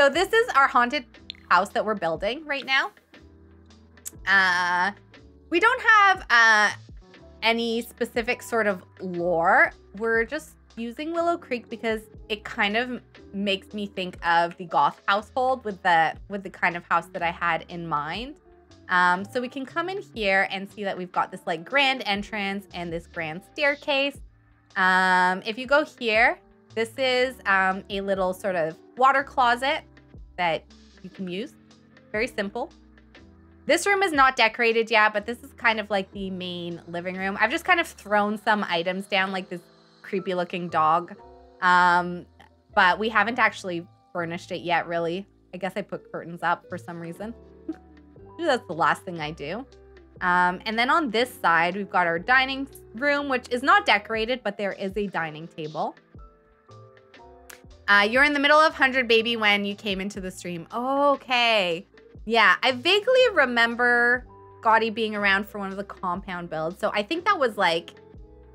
So this is our haunted house that we're building right now. Uh, we don't have uh, any specific sort of lore. We're just using Willow Creek because it kind of makes me think of the goth household with the with the kind of house that I had in mind. Um, so we can come in here and see that we've got this like grand entrance and this grand staircase. Um, if you go here, this is um, a little sort of water closet that you can use. Very simple. This room is not decorated yet, but this is kind of like the main living room. I've just kind of thrown some items down, like this creepy looking dog. Um, but we haven't actually furnished it yet, really. I guess I put curtains up for some reason. That's the last thing I do. Um, and then on this side, we've got our dining room, which is not decorated, but there is a dining table. Uh, you're in the middle of 100 Baby when you came into the stream. okay. Yeah, I vaguely remember Scotty being around for one of the compound builds. So I think that was like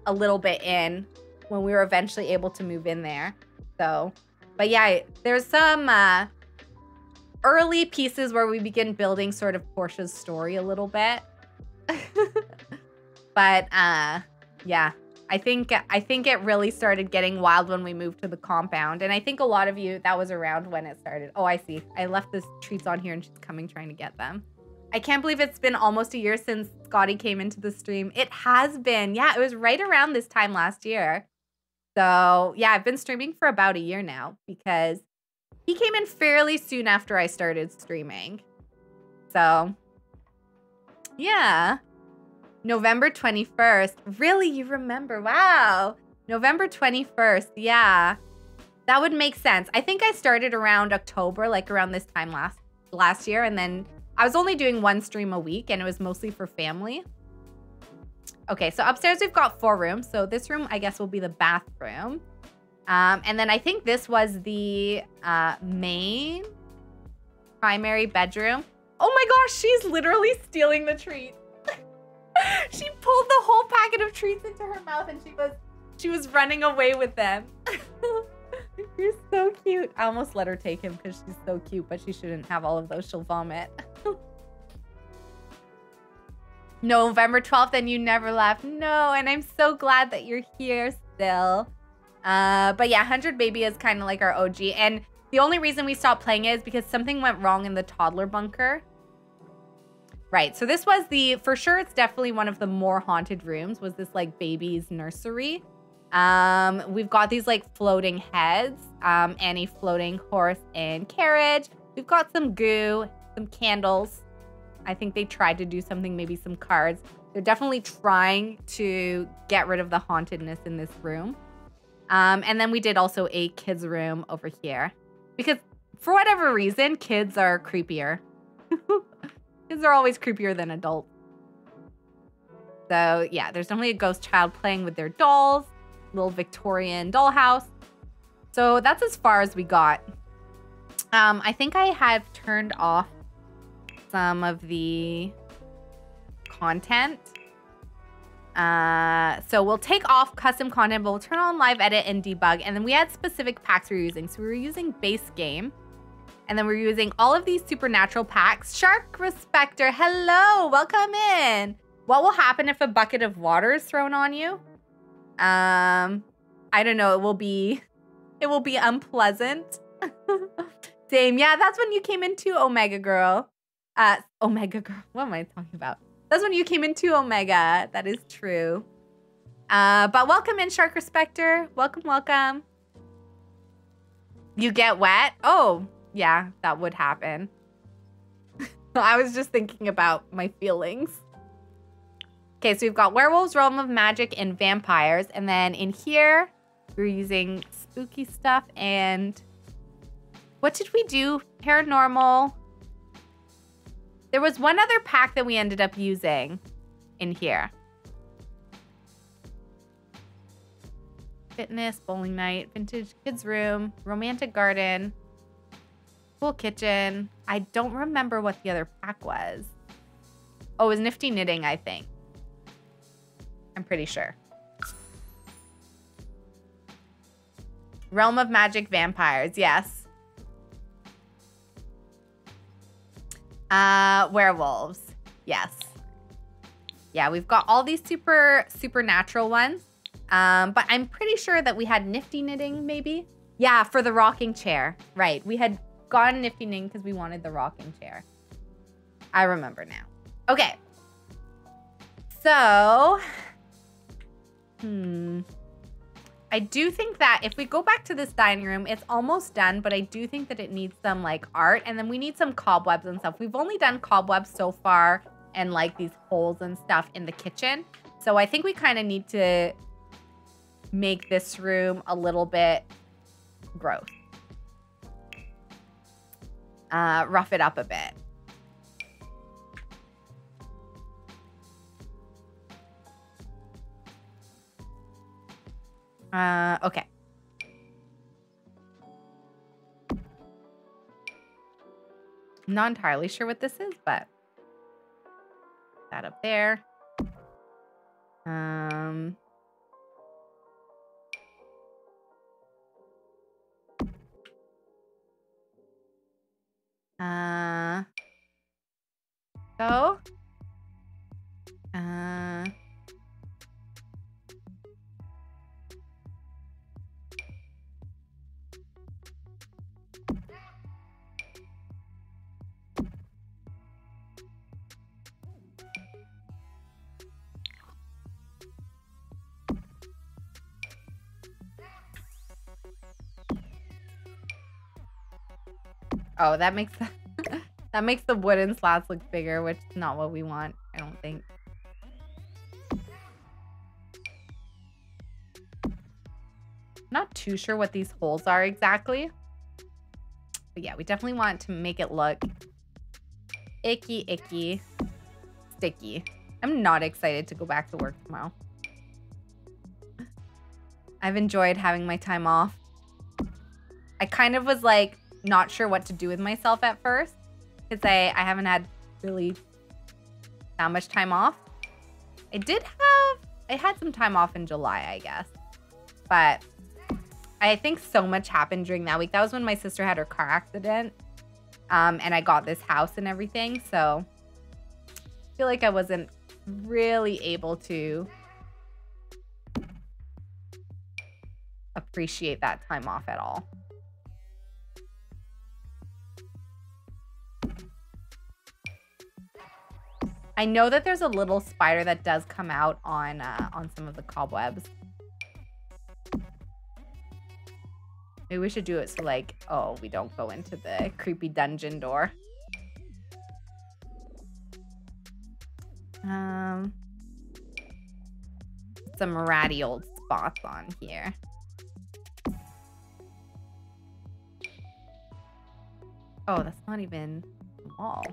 a little bit in when we were eventually able to move in there. So, but yeah, there's some uh, early pieces where we begin building sort of Portia's story a little bit. but uh, yeah, I think I think it really started getting wild when we moved to the compound. And I think a lot of you, that was around when it started. Oh, I see. I left the treats on here and she's coming trying to get them. I can't believe it's been almost a year since Scotty came into the stream. It has been. Yeah, it was right around this time last year. So yeah, I've been streaming for about a year now because he came in fairly soon after I started streaming. So yeah. November 21st. Really, you remember? Wow. November 21st. Yeah. That would make sense. I think I started around October, like around this time last last year. And then I was only doing one stream a week and it was mostly for family. Okay, so upstairs we've got four rooms. So this room, I guess, will be the bathroom. Um, and then I think this was the uh, main primary bedroom. Oh my gosh, she's literally stealing the treats. she pulled the whole packet of treats into her mouth and she was she was running away with them. You're so cute. I almost let her take him because she's so cute, but she shouldn't have all of those. She'll vomit. November 12th and you never left. No, and I'm so glad that you're here still. Uh, but yeah, 100 Baby is kind of like our OG. And the only reason we stopped playing it is because something went wrong in the toddler bunker. Right, so this was the, for sure it's definitely one of the more haunted rooms, was this like baby's nursery. Um, we've got these like floating heads um, and a floating horse and carriage. We've got some goo, some candles, I think they tried to do something, maybe some cards. They're definitely trying to get rid of the hauntedness in this room. Um, and then we did also a kids room over here because for whatever reason, kids are creepier. kids are always creepier than adults. So yeah, there's definitely a ghost child playing with their dolls, little Victorian dollhouse. So that's as far as we got. Um, I think I have turned off some of the content. Uh, so we'll take off custom content, but we'll turn on live edit and debug. And then we had specific packs we were using. So we were using base game. And then we're using all of these supernatural packs. Shark Respector, hello, welcome in. What will happen if a bucket of water is thrown on you? Um, I don't know. It will be, it will be unpleasant. Same. Yeah, that's when you came into Omega Girl. Uh, Omega Girl. What am I talking about? That's when you came into Omega. That is true. Uh, but welcome in, Shark Respector. Welcome, welcome. You get wet? Oh, yeah, that would happen. I was just thinking about my feelings. Okay, so we've got werewolves, realm of magic, and vampires. And then in here, we're using spooky stuff and what did we do? Paranormal, there was one other pack that we ended up using in here. Fitness, bowling night, vintage kids room, romantic garden, cool kitchen. I don't remember what the other pack was. Oh, it was nifty knitting, I think. I'm pretty sure. Realm of Magic Vampires, yes. Uh, werewolves. Yes. Yeah, we've got all these super supernatural ones. Um, but I'm pretty sure that we had nifty knitting, maybe. Yeah, for the rocking chair. Right. We had gotten nifty knitting because we wanted the rocking chair. I remember now. Okay. So, hmm. I do think that if we go back to this dining room, it's almost done, but I do think that it needs some like art and then we need some cobwebs and stuff. We've only done cobwebs so far and like these holes and stuff in the kitchen. So I think we kind of need to make this room a little bit gross. Uh, rough it up a bit. Uh, okay. Not entirely sure what this is, but that up there. Um, uh, so, uh, Oh, that makes the, that makes the wooden slats look bigger, which is not what we want, I don't think. Not too sure what these holes are exactly. But yeah, we definitely want to make it look icky, icky, sticky. I'm not excited to go back to work tomorrow. I've enjoyed having my time off. I kind of was like, not sure what to do with myself at first because I, I haven't had really that much time off. I did have, I had some time off in July, I guess. But I think so much happened during that week. That was when my sister had her car accident. Um, and I got this house and everything. So I feel like I wasn't really able to appreciate that time off at all. I know that there's a little spider that does come out on uh, on some of the cobwebs. Maybe we should do it so like, oh, we don't go into the creepy dungeon door. Um, some ratty old spots on here. Oh, that's not even all.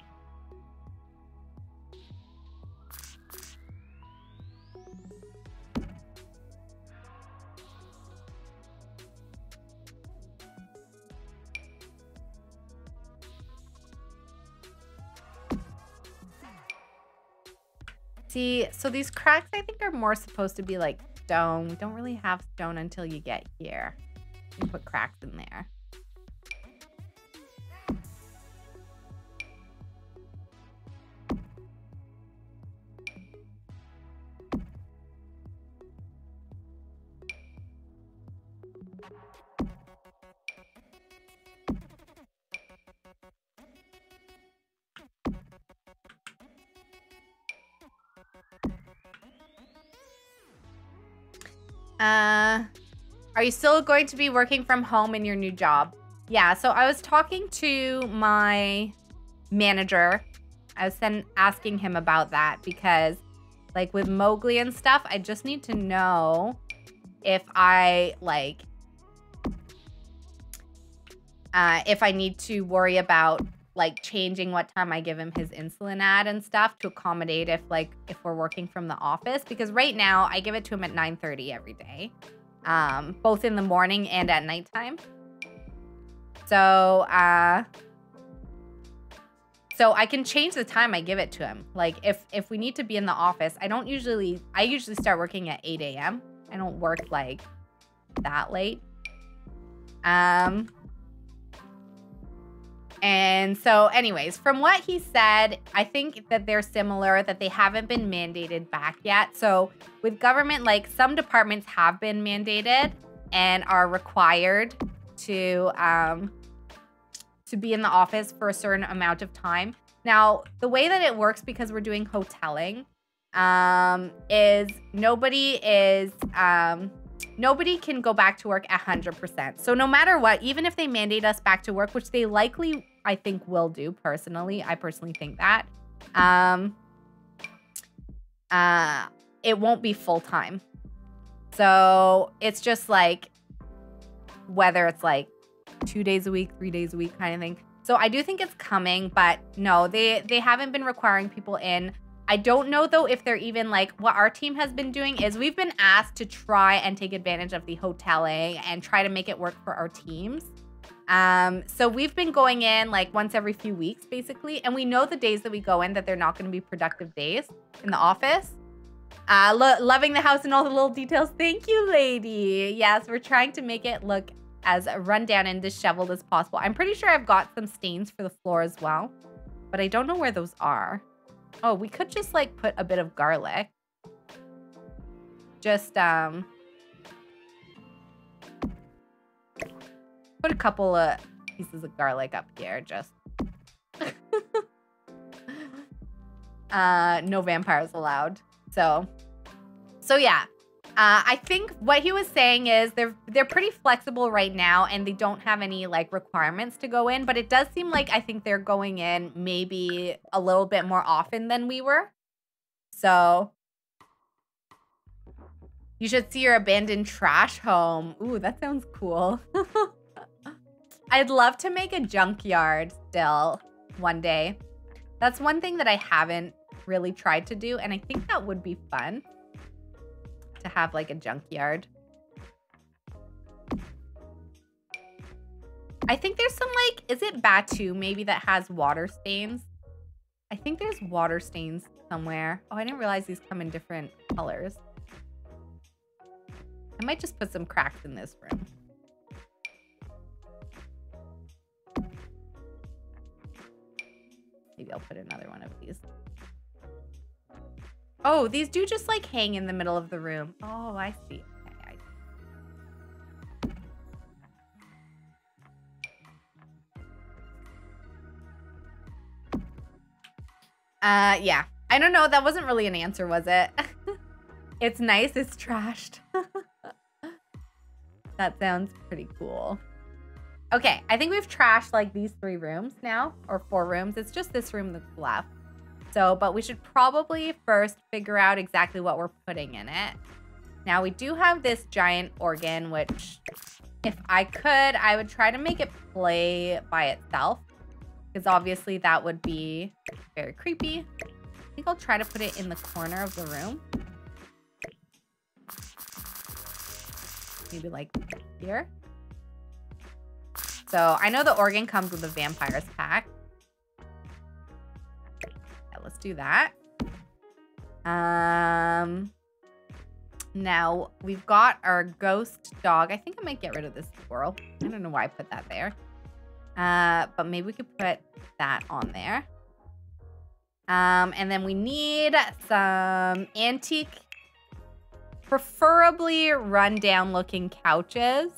See, so these cracks I think are more supposed to be like stone. We don't really have stone until you get here. You put cracks in there. Uh, are you still going to be working from home in your new job? Yeah, so I was talking to my manager. I was then asking him about that because like with Mowgli and stuff, I just need to know if I like uh, if I need to worry about like changing what time I give him his insulin ad and stuff to accommodate if like if we're working from the office because right now I give it to him at 9:30 every day. Um both in the morning and at nighttime. So, uh so I can change the time I give it to him. Like if if we need to be in the office, I don't usually I usually start working at 8 a.m. I don't work like that late. Um And so, anyways, from what he said, I think that they're similar, that they haven't been mandated back yet. So, with government, like some departments have been mandated and are required to um, to be in the office for a certain amount of time. Now, the way that it works, because we're doing hoteling, um, is nobody is um, nobody can go back to work 100%. So no matter what, even if they mandate us back to work, which they likely I think will do personally. I personally think that. Um, uh, it won't be full time. So it's just like whether it's like two days a week, three days a week kind of thing. So I do think it's coming, but no, they they haven't been requiring people in. I don't know though if they're even like what our team has been doing is we've been asked to try and take advantage of the hoteling and try to make it work for our teams. Um, so we've been going in like once every few weeks, basically, and we know the days that we go in that they're not going to be productive days in the office. Uh, lo loving the house and all the little details. Thank you, lady. Yes, we're trying to make it look as rundown and disheveled as possible. I'm pretty sure I've got some stains for the floor as well, but I don't know where those are. Oh, we could just like put a bit of garlic. Just, um, Put a couple of pieces of garlic up here, just. uh, no vampires allowed. So, so yeah. Uh, I think what he was saying is they're they're pretty flexible right now, and they don't have any like requirements to go in. But it does seem like I think they're going in maybe a little bit more often than we were. So you should see your abandoned trash home. Ooh, that sounds cool. I'd love to make a junkyard still one day. That's one thing that I haven't really tried to do, and I think that would be fun to have like a junkyard. I think there's some like, is it Batuu maybe that has water stains? I think there's water stains somewhere. Oh, I didn't realize these come in different colors. I might just put some cracks in this room. Maybe I'll put another one of these. Oh, these do just like hang in the middle of the room. Oh, I see. Okay, I... Uh, yeah. I don't know. That wasn't really an answer, was it? it's nice. It's trashed. that sounds pretty cool. Okay, I think we've trashed like these three rooms now, or four rooms. It's just this room that's left. So, but we should probably first figure out exactly what we're putting in it. Now we do have this giant organ, which if I could, I would try to make it play by itself. Because obviously that would be very creepy. I think I'll try to put it in the corner of the room. Maybe like here. So I know the organ comes with the vampires pack. Yeah, let's do that. Um, now we've got our ghost dog. I think I might get rid of this squirrel. I don't know why I put that there. Uh, but maybe we could put that on there. Um, and then we need some antique, preferably rundown looking couches.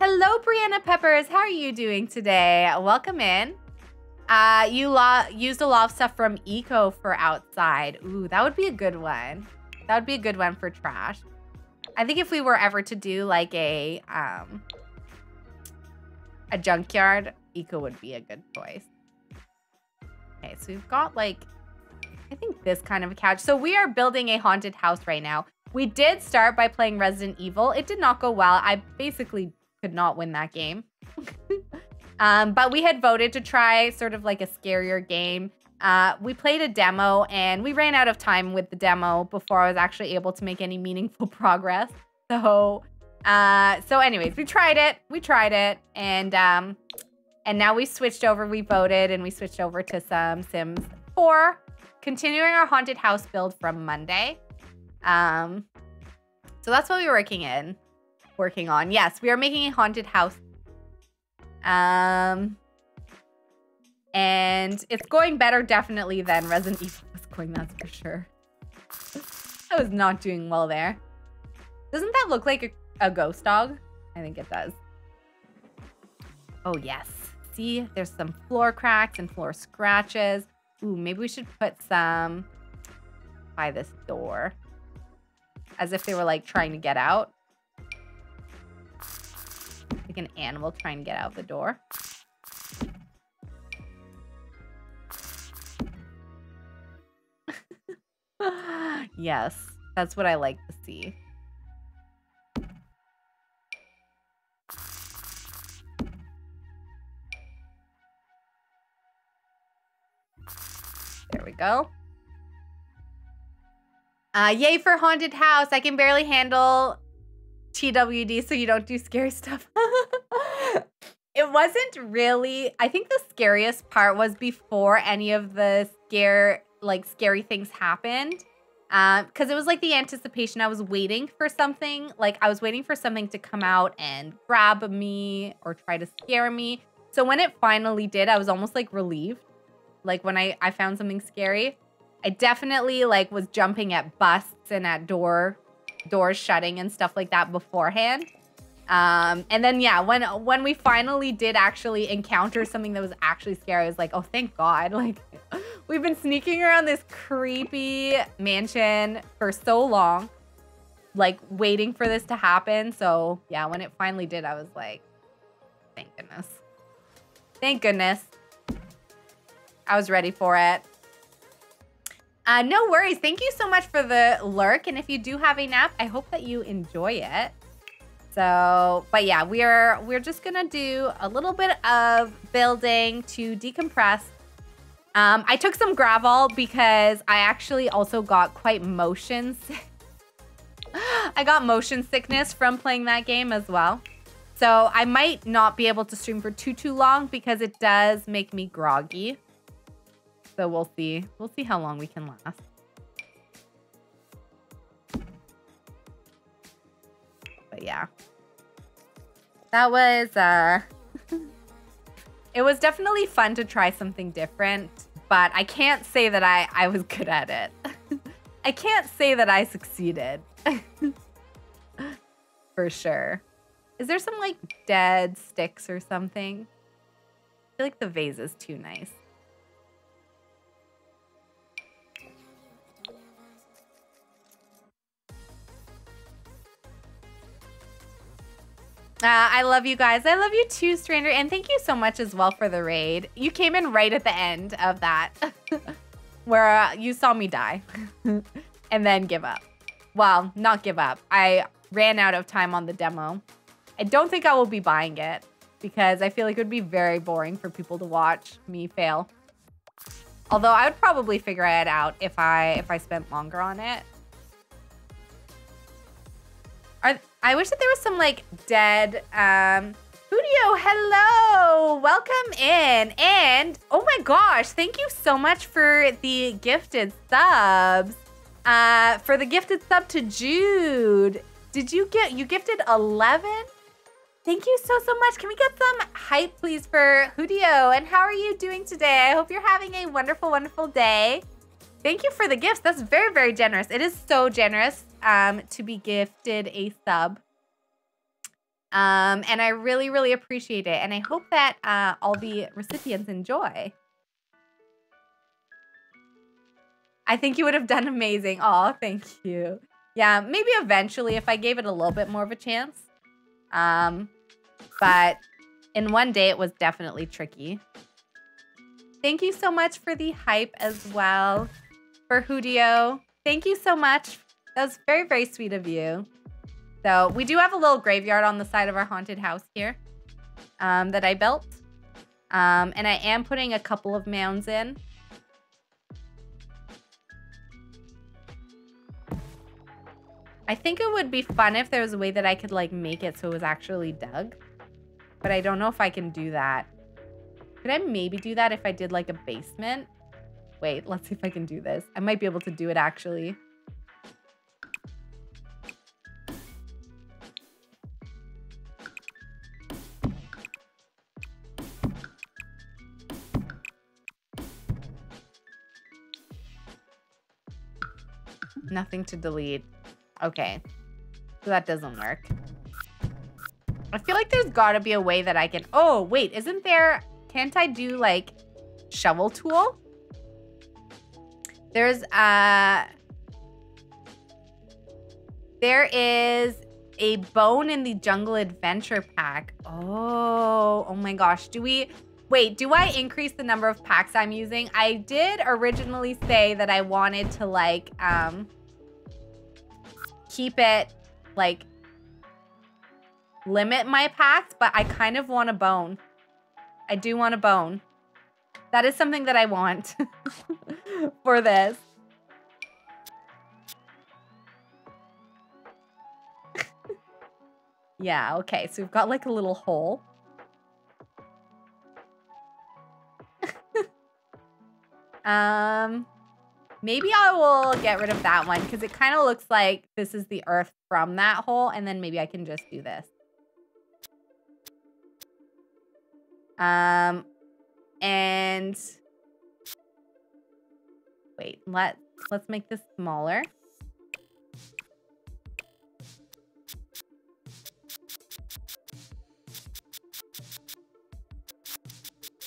Hello, Brianna Peppers. How are you doing today? Welcome in. Uh, you used a lot of stuff from Eco for outside. Ooh, that would be a good one. That would be a good one for trash. I think if we were ever to do like a um a junkyard, Eco would be a good choice. Okay, so we've got like I think this kind of a couch. So we are building a haunted house right now. We did start by playing Resident Evil. It did not go well. I basically could not win that game. um, but we had voted to try sort of like a scarier game. Uh, we played a demo and we ran out of time with the demo before I was actually able to make any meaningful progress. So, uh, so anyways, we tried it. We tried it, and um, and now we switched over. We voted and we switched over to some Sims 4, continuing our haunted house build from Monday. Um, so that's what we we're working in. Working on. Yes, we are making a haunted house. Um, and it's going better definitely than Resident Evil was going, that's for sure. I was not doing well there. Doesn't that look like a, a ghost dog? I think it does. Oh, yes. See, there's some floor cracks and floor scratches. Ooh, maybe we should put some by this door. As if they were like trying to get out. Like an animal trying to get out the door. yes, that's what I like to see. There we go. Uh, yay for Haunted House. I can barely handle TWD so you don't do scary stuff. it wasn't really, I think the scariest part was before any of the scare, like scary things happened. Um, because it was like the anticipation. I was waiting for something, like I was waiting for something to come out and grab me or try to scare me. So when it finally did, I was almost like relieved. Like when I, I found something scary. I definitely like was jumping at busts and at door doors shutting and stuff like that beforehand. Um, and then yeah, when when we finally did actually encounter something that was actually scary, I was like, oh thank God. Like we've been sneaking around this creepy mansion for so long, like waiting for this to happen. So yeah, when it finally did, I was like, thank goodness. Thank goodness. I was ready for it. Uh, no worries. Thank you so much for the lurk. And if you do have a nap, I hope that you enjoy it. So, but yeah, we're we're just gonna do a little bit of building to decompress. Um, I took some Gravol because I actually also got quite motion I got motion sickness from playing that game as well. So I might not be able to stream for too, too long because it does make me groggy. So we'll see. We'll see how long we can last. But yeah. That was, uh... it was definitely fun to try something different, but I can't say that I, I was good at it. I can't say that I succeeded. For sure. Is there some, like, dead sticks or something? I feel like the vase is too nice. Uh, I love you guys. I love you too, Stranger. And thank you so much as well for the raid. You came in right at the end of that, where uh, you saw me die and then give up. Well, not give up. I ran out of time on the demo. I don't think I will be buying it because I feel like it would be very boring for people to watch me fail. Although I would probably figure it out if I if I spent longer on it. I wish that there was some like dead um Studio, hello! Welcome in. And oh my gosh, thank you so much for the gifted subs. Uh for the gifted sub to Jude. Did you get you gifted 11? Thank you so so much. Can we get some hype please for Hudio? And how are you doing today? I hope you're having a wonderful wonderful day. Thank you for the gifts. That's very very generous. It is so generous um, to be gifted a sub. Um, and I really, really appreciate it. And I hope that uh, all the recipients enjoy. I think you would have done amazing. Oh, thank you. Yeah, maybe eventually if I gave it a little bit more of a chance. Um, but in one day, it was definitely tricky. Thank you so much for the hype as well for Hudio. Thank you so much that was very, very sweet of you. So we do have a little graveyard on the side of our haunted house here um, that I built. Um, and I am putting a couple of mounds in. I think it would be fun if there was a way that I could like make it so it was actually dug. But I don't know if I can do that. Could I maybe do that if I did like a basement? Wait, let's see if I can do this. I might be able to do it actually. Nothing to delete. Okay. So that doesn't work. I feel like there's got to be a way that I can... Oh, wait. Isn't there... Can't I do, like, shovel tool? There's, a... There is a bone in the jungle adventure pack. Oh, oh my gosh. Do we... Wait, do I increase the number of packs I'm using? I did originally say that I wanted to, like, um... Keep it, like, limit my packs, but I kind of want a bone. I do want a bone. That is something that I want for this. yeah, okay. So we've got like a little hole. um, maybe I will get rid of that one because it kind of looks like this is the earth from that hole. And then maybe I can just do this. Um, and wait, let let's make this smaller.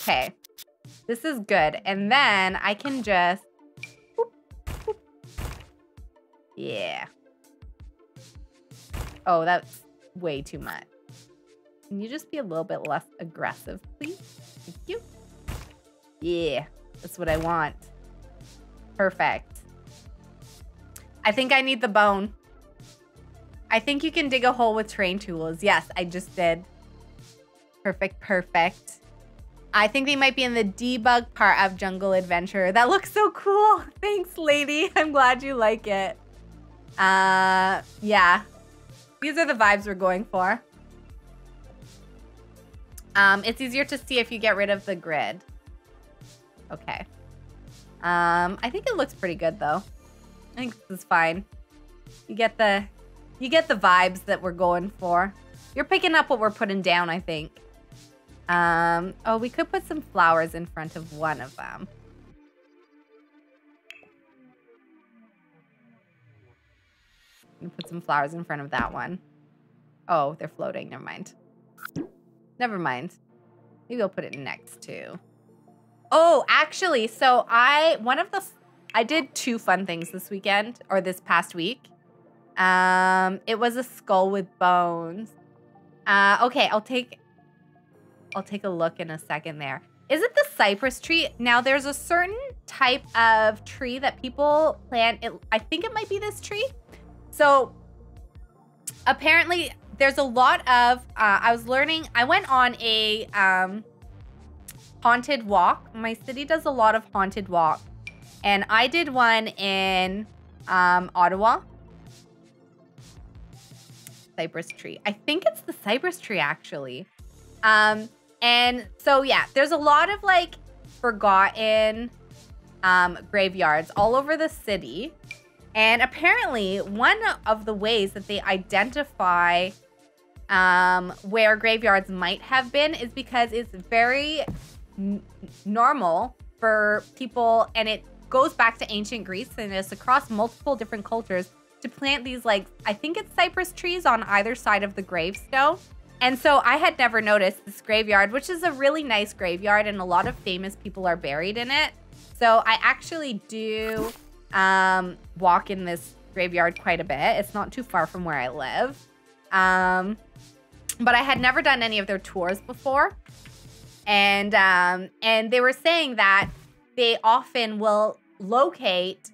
Okay, this is good. And then I can just, yeah. Oh, that's way too much. Can you just be a little bit less aggressive, please? Thank you. Yeah, that's what I want. Perfect. I think I need the bone. I think you can dig a hole with terrain tools. Yes, I just did. Perfect, perfect. I think they might be in the debug part of Jungle Adventure. That looks so cool. Thanks, lady. I'm glad you like it. Uh, yeah. These are the vibes we're going for. Um, it's easier to see if you get rid of the grid. Okay. Um, I think it looks pretty good though. I think this is fine. You get the, you get the vibes that we're going for. You're picking up what we're putting down, I think. Um, oh, we could put some flowers in front of one of them. Put some flowers in front of that one. Oh, they're floating. Never mind. Never mind. Maybe I'll put it next to. Oh, actually, so I, one of the, I did two fun things this weekend, or this past week. Um, it was a skull with bones. Uh, okay, I'll take, I'll take a look in a second there. Is it the cypress tree? Now, there's a certain type of tree that people plant. It, I think it might be this tree. So apparently there's a lot of, uh, I was learning, I went on a um, haunted walk. My city does a lot of haunted walk. And I did one in um, Ottawa. Cypress tree. I think it's the cypress tree, actually. Um, and so, yeah, there's a lot of like forgotten um, graveyards all over the city. And apparently, one of the ways that they identify um, where graveyards might have been is because it's very normal for people, and it goes back to ancient Greece and it's across multiple different cultures to plant these, like, I think it's cypress trees on either side of the gravestone. And so I had never noticed this graveyard, which is a really nice graveyard, and a lot of famous people are buried in it. So I actually do um, walk in this graveyard quite a bit. It's not too far from where I live. Um, but I had never done any of their tours before. And um, and they were saying that they often will locate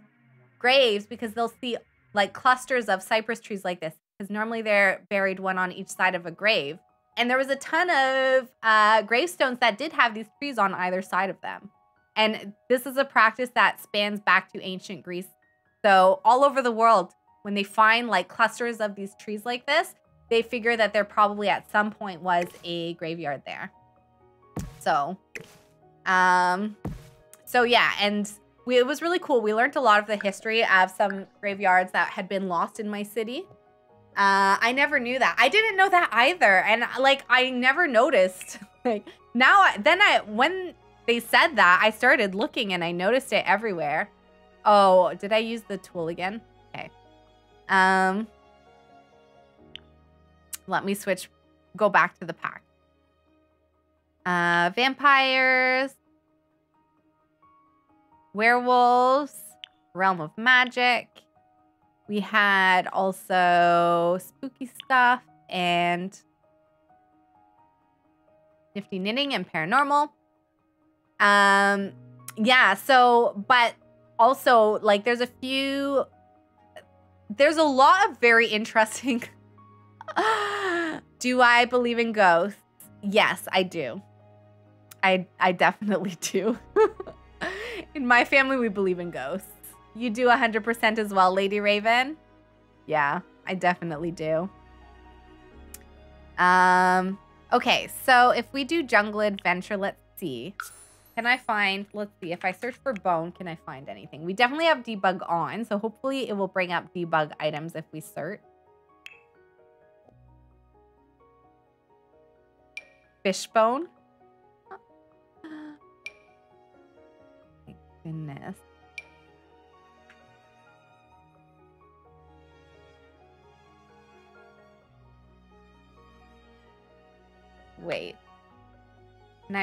graves because they'll see like clusters of cypress trees like this because normally they're buried one on each side of a grave. And there was a ton of uh, gravestones that did have these trees on either side of them. And this is a practice that spans back to ancient Greece. So all over the world, when they find like clusters of these trees like this, they figure that there probably at some point was a graveyard there. So, um, so yeah, and we, it was really cool. We learned a lot of the history of some graveyards that had been lost in my city. Uh, I never knew that. I didn't know that either. And like, I never noticed. like now, then I, when they said that, I started looking and I noticed it everywhere. Oh, did I use the tool again? Okay. Um, let me switch, go back to the pack. Uh, vampires, werewolves, realm of magic. We had also spooky stuff and nifty knitting and paranormal. Um, yeah, so, but also, like, there's a few, there's a lot of very interesting. do I believe in ghosts? Yes, I do. I, I definitely do. in my family, we believe in ghosts. You do 100% as well, Lady Raven? Yeah, I definitely do. Um, okay, so if we do jungle adventure, let's see. Can I find, let's see, if I search for bone, can I find anything? We definitely have debug on, so hopefully it will bring up debug items if we search. Fishbone. My goodness. Wait. Can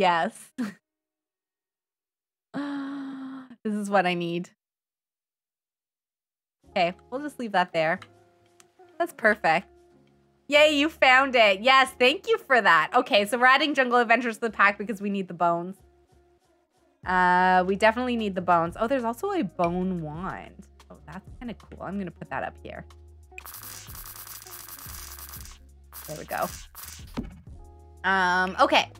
yes. this is what I need. Okay, we'll just leave that there. That's perfect. Yay, you found it. Yes, thank you for that. Okay, so we're adding Jungle Adventures to the pack because we need the bones. Uh, we definitely need the bones. Oh, there's also a bone wand. Oh, that's kind of cool. I'm going to put that up here. There we go. Um, okay.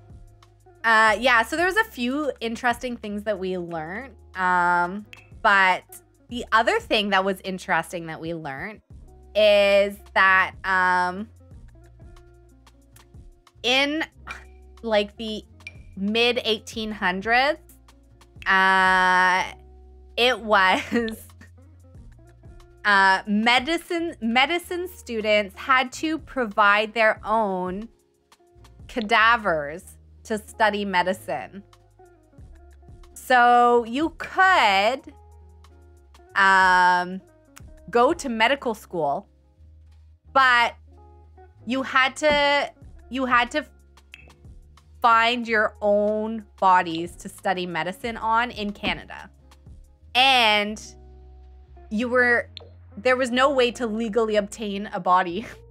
Uh, yeah, so there's a few interesting things that we learned. Um, but the other thing that was interesting that we learned is that um, in like the mid 1800s, uh, it was uh, medicine medicine students had to provide their own cadavers to study medicine. So you could um, go to medical school, but you had to you had to find your own bodies to study medicine on in Canada. And you were there was no way to legally obtain a body.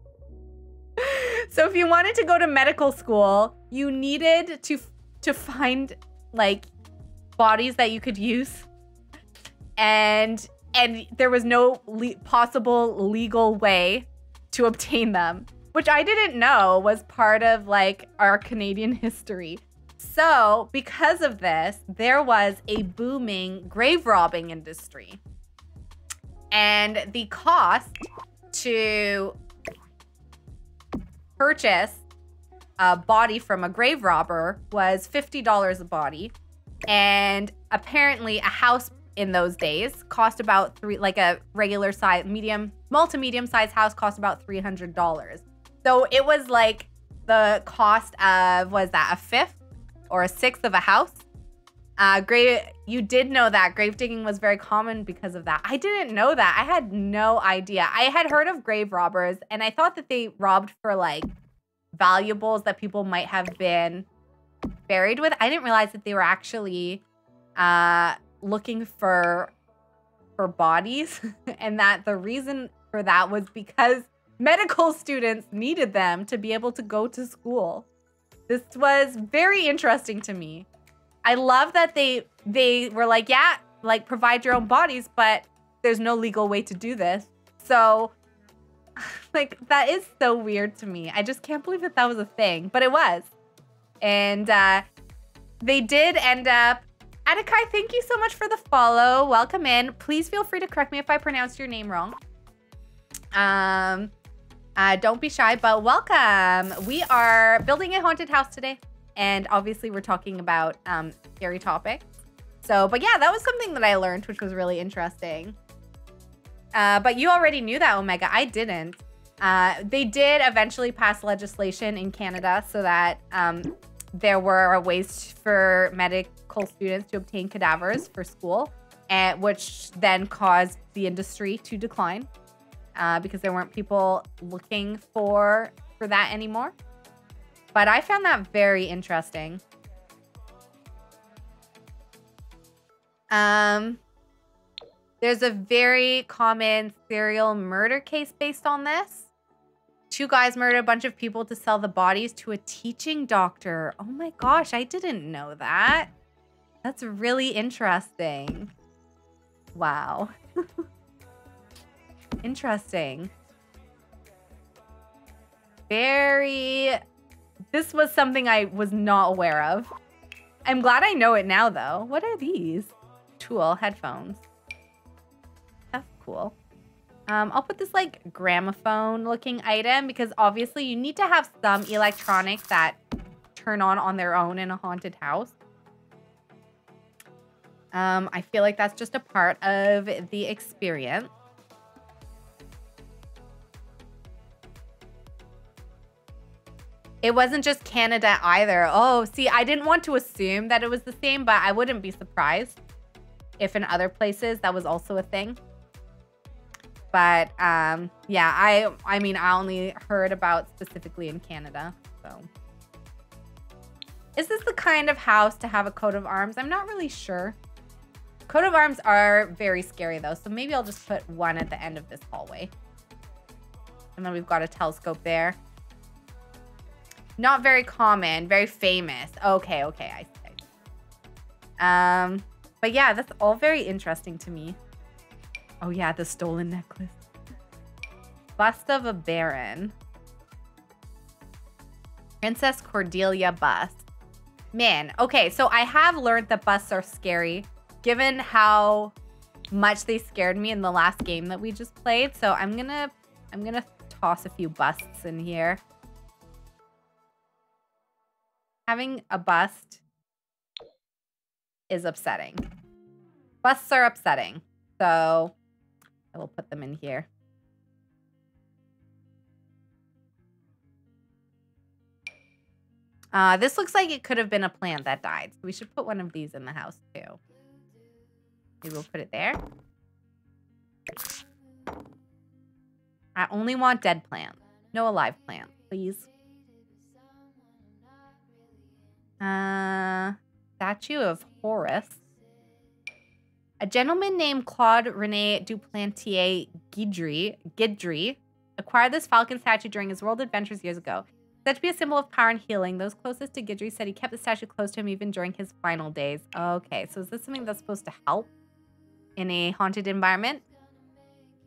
so if you wanted to go to medical school, you needed to to find like bodies that you could use. And and there was no le possible legal way to obtain them which I didn't know was part of like our Canadian history. So, because of this, there was a booming grave robbing industry. And the cost to purchase a body from a grave robber was $50 a body. And apparently, a house in those days cost about three, like a regular size, medium, multi medium size house cost about $300. So it was like the cost of, was that a fifth or a sixth of a house? Uh, grave, you did know that grave digging was very common because of that. I didn't know that. I had no idea. I had heard of grave robbers and I thought that they robbed for like valuables that people might have been buried with. I didn't realize that they were actually uh, looking for for bodies and that the reason for that was because medical students needed them to be able to go to school. This was very interesting to me. I love that they they were like, yeah, like provide your own bodies, but there's no legal way to do this. So like that is so weird to me. I just can't believe that that was a thing, but it was. And uh they did end up Atakai, thank you so much for the follow. Welcome in. Please feel free to correct me if I pronounced your name wrong. Um uh, don't be shy, but welcome. We are building a haunted house today. And obviously we're talking about um, scary topics. So, but yeah, that was something that I learned, which was really interesting. Uh, but you already knew that, Omega. I didn't. Uh, they did eventually pass legislation in Canada so that um, there were ways for medical students to obtain cadavers for school, and which then caused the industry to decline uh, because there weren't people looking for for that anymore. But I found that very interesting. Um, there's a very common serial murder case based on this. Two guys murdered a bunch of people to sell the bodies to a teaching doctor. Oh my gosh, I didn't know that. That's really interesting. Wow. interesting. Very... This was something I was not aware of. I'm glad I know it now, though. What are these? Tool headphones. That's cool. Um, I'll put this like gramophone looking item because obviously you need to have some electronics that turn on on their own in a haunted house. Um, I feel like that's just a part of the experience. It wasn't just Canada either. Oh, see, I didn't want to assume that it was the same, but I wouldn't be surprised if in other places that was also a thing. But um, yeah, I I mean, I only heard about specifically in Canada. So, is this the kind of house to have a coat of arms? I'm not really sure. Coat of arms are very scary though, so maybe I'll just put one at the end of this hallway. And then we've got a telescope there. Not very common, very famous. Okay, okay, I see. Um, but yeah, that's all very interesting to me. Oh yeah, the stolen necklace. Bust of a Baron. Princess Cordelia bust. Man, okay, so I have learned that busts are scary, given how much they scared me in the last game that we just played. So I'm gonna, I'm gonna toss a few busts in here. Having a bust is upsetting. Busts are upsetting. So I will put them in here. Uh, this looks like it could have been a plant that died. So we should put one of these in the house too. Maybe we'll put it there. I only want dead plants. No alive plants, please. Uh, statue of Horus. A gentleman named Claude Rene Duplantier Guidry, Guidry acquired this falcon statue during his world adventures years ago. Said to be a symbol of power and healing, those closest to Guidry said he kept the statue close to him even during his final days. Okay, so is this something that's supposed to help in a haunted environment?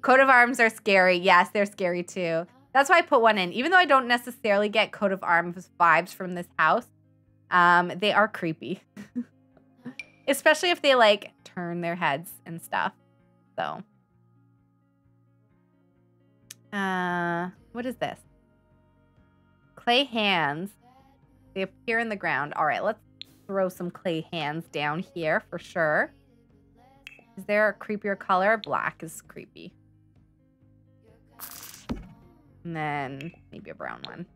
Coat of arms are scary. Yes, they're scary too. That's why I put one in. Even though I don't necessarily get coat of arms vibes from this house, um, they are creepy. Especially if they like turn their heads and stuff. So. Uh, what is this? Clay hands. They appear in the ground. All right, let's throw some clay hands down here for sure. Is there a creepier color? Black is creepy. And then maybe a brown one.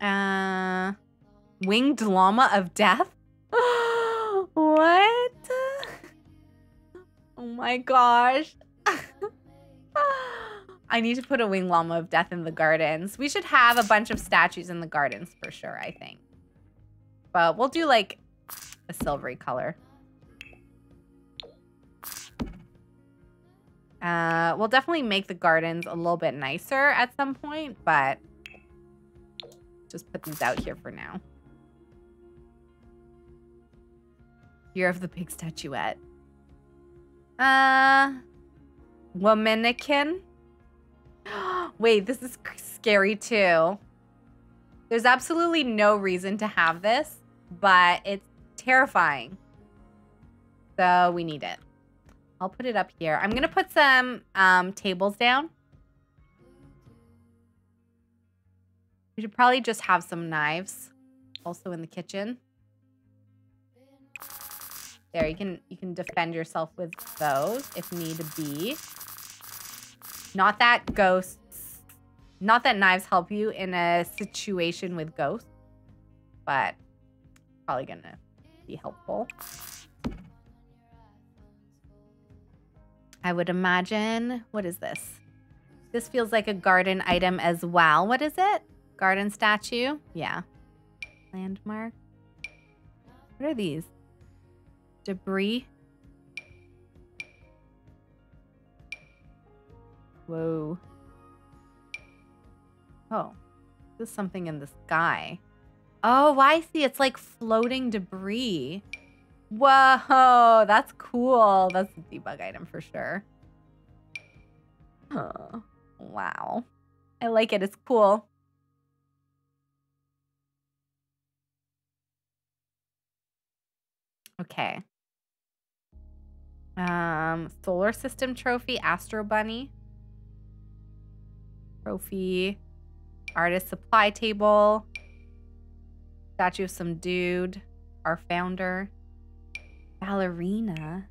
Uh, winged llama of death? what? Oh my gosh. I need to put a winged llama of death in the gardens. We should have a bunch of statues in the gardens for sure, I think. But we'll do like a silvery color. Uh, we'll definitely make the gardens a little bit nicer at some point, but just put these out here for now. Year of the pig statuette. Uh, womanikin. Wait, this is scary too. There's absolutely no reason to have this, but it's terrifying. So we need it. I'll put it up here. I'm going to put some um, tables down. We should probably just have some knives also in the kitchen. There, you can you can defend yourself with those if need be. Not that ghosts, not that knives help you in a situation with ghosts, but probably gonna be helpful. I would imagine, what is this? This feels like a garden item as well. What is it? Garden statue? Yeah. Landmark. What are these? Debris? Whoa. Oh. This is something in the sky. Oh, I see. It's like floating debris. Whoa, that's cool. That's a debug item for sure. Oh, wow. I like it. It's cool. Okay. Um, solar system trophy, Astro Bunny. Trophy, artist supply table, statue of some dude, our founder, ballerina.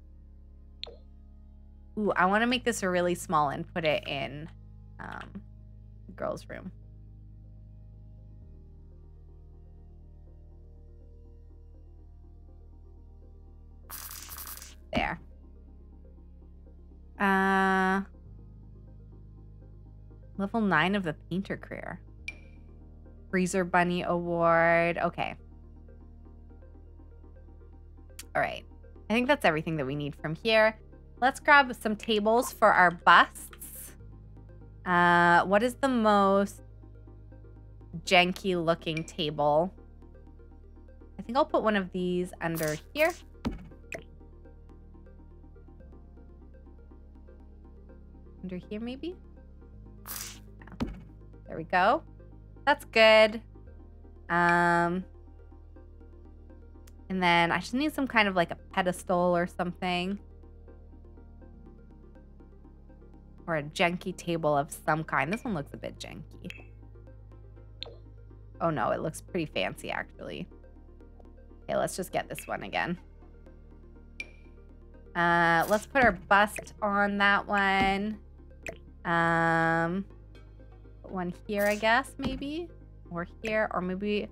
Ooh, I want to make this a really small and put it in um, the girls' room. There. Uh, level 9 of the painter career. Freezer Bunny Award. Okay. All right. I think that's everything that we need from here. Let's grab some tables for our busts. Uh, what is the most janky looking table? I think I'll put one of these under here. Under here, maybe? Yeah. There we go. That's good. Um, and then I just need some kind of like a pedestal or something. Or a janky table of some kind. This one looks a bit janky. Oh no, it looks pretty fancy actually. Okay, let's just get this one again. Uh, let's put our bust on that one. Um, one here, I guess, maybe? Or here, or maybe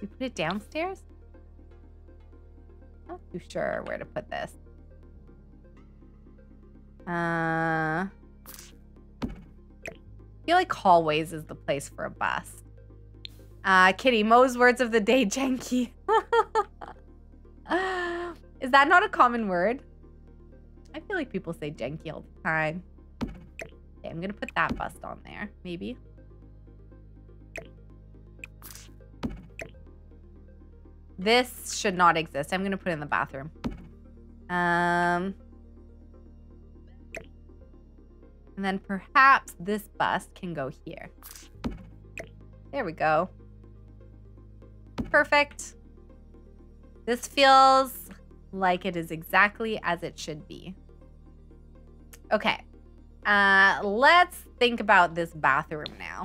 we put it downstairs? Not too sure where to put this. Uh, I feel like hallways is the place for a bus. Uh, Kitty, Mo's words of the day, janky. is that not a common word? I feel like people say janky all the time. Okay, I'm gonna put that bust on there, maybe. This should not exist. I'm to put it in the bathroom. Um, and then perhaps this bust can go here. There we go. Perfect. This feels like it is exactly as it should be. Okay. Uh, let's think about this bathroom now.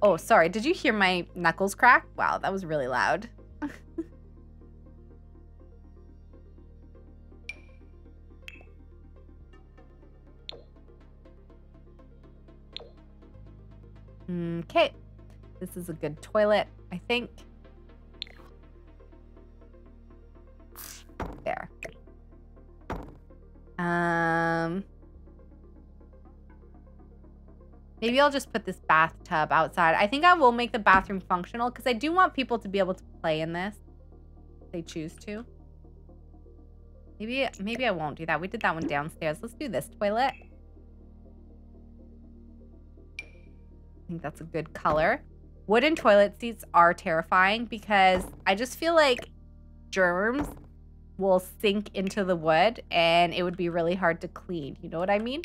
Oh, sorry. Did you hear my knuckles crack? Wow, that was really loud. okay. This is a good toilet, I think. There. Um... Maybe I'll just put this bathtub outside. I think I will make the bathroom functional because I do want people to be able to play in this. If they choose to. Maybe, maybe I won't do that. We did that one downstairs. Let's do this toilet. I think that's a good color. Wooden toilet seats are terrifying because I just feel like germs will sink into the wood and it would be really hard to clean. You know what I mean?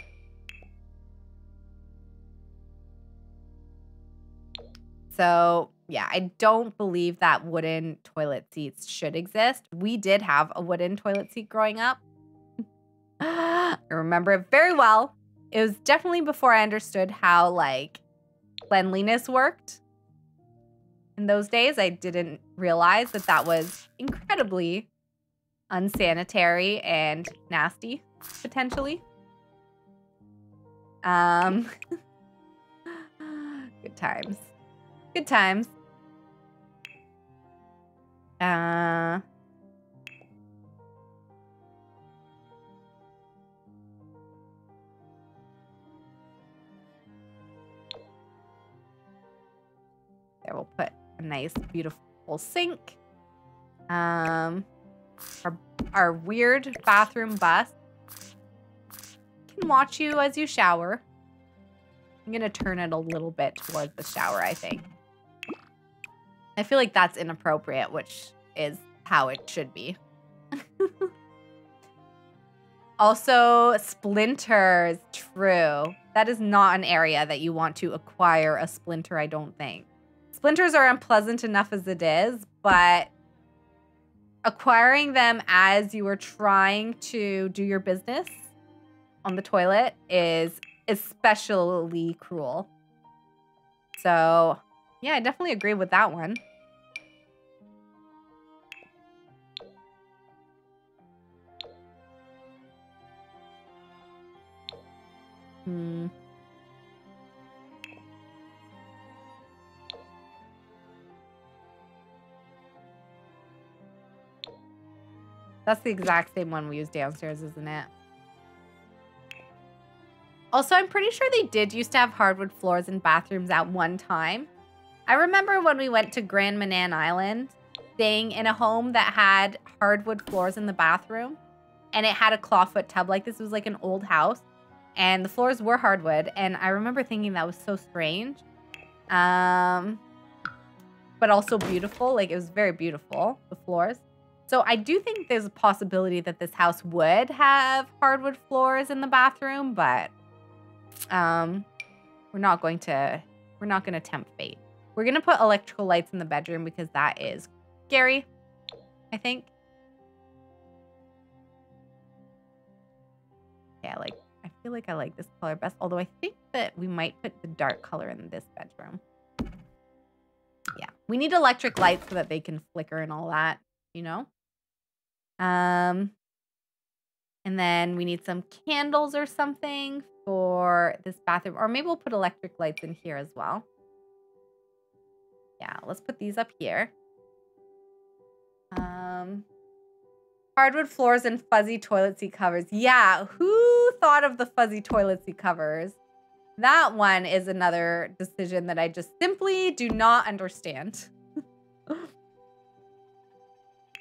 So yeah, I don't believe that wooden toilet seats should exist. We did have a wooden toilet seat growing up. I remember it very well. It was definitely before I understood how like cleanliness worked. in those days. I didn't realize that that was incredibly unsanitary and nasty, potentially. Um, good times. Good times. Uh, there, we'll put a nice, beautiful sink. Um, our, our weird bathroom bus can watch you as you shower. I'm going to turn it a little bit towards the shower, I think. I feel like that's inappropriate, which is how it should be. also, splinters. True. That is not an area that you want to acquire a splinter, I don't think. Splinters are unpleasant enough as it is, but acquiring them as you are trying to do your business on the toilet is especially cruel. So, yeah, I definitely agree with that one. Hmm. That's the exact same one we use downstairs, isn't it? Also, I'm pretty sure they did used to have hardwood floors in bathrooms at one time. I remember when we went to Grand Manan Island, staying in a home that had hardwood floors in the bathroom. And it had a clawfoot tub like this. Was like an old house. And the floors were hardwood. And I remember thinking that was so strange. Um, but also beautiful. Like, it was very beautiful, the floors. So I do think there's a possibility that this house would have hardwood floors in the bathroom, but um, we're not going to we're not going to tempt fate. We're going to put electrical lights in the bedroom because that is scary, I think. Yeah, like I feel like I like this color best, although I think that we might put the dark color in this bedroom. Yeah, we need electric lights so that they can flicker and all that, you know? Um, and then we need some candles or something for this bathroom. Or maybe we'll put electric lights in here as well. Yeah, let's put these up here. Um, hardwood floors and fuzzy toilet seat covers. Yeah, who thought of the fuzzy toilet seat covers? That one is another decision that I just simply do not understand.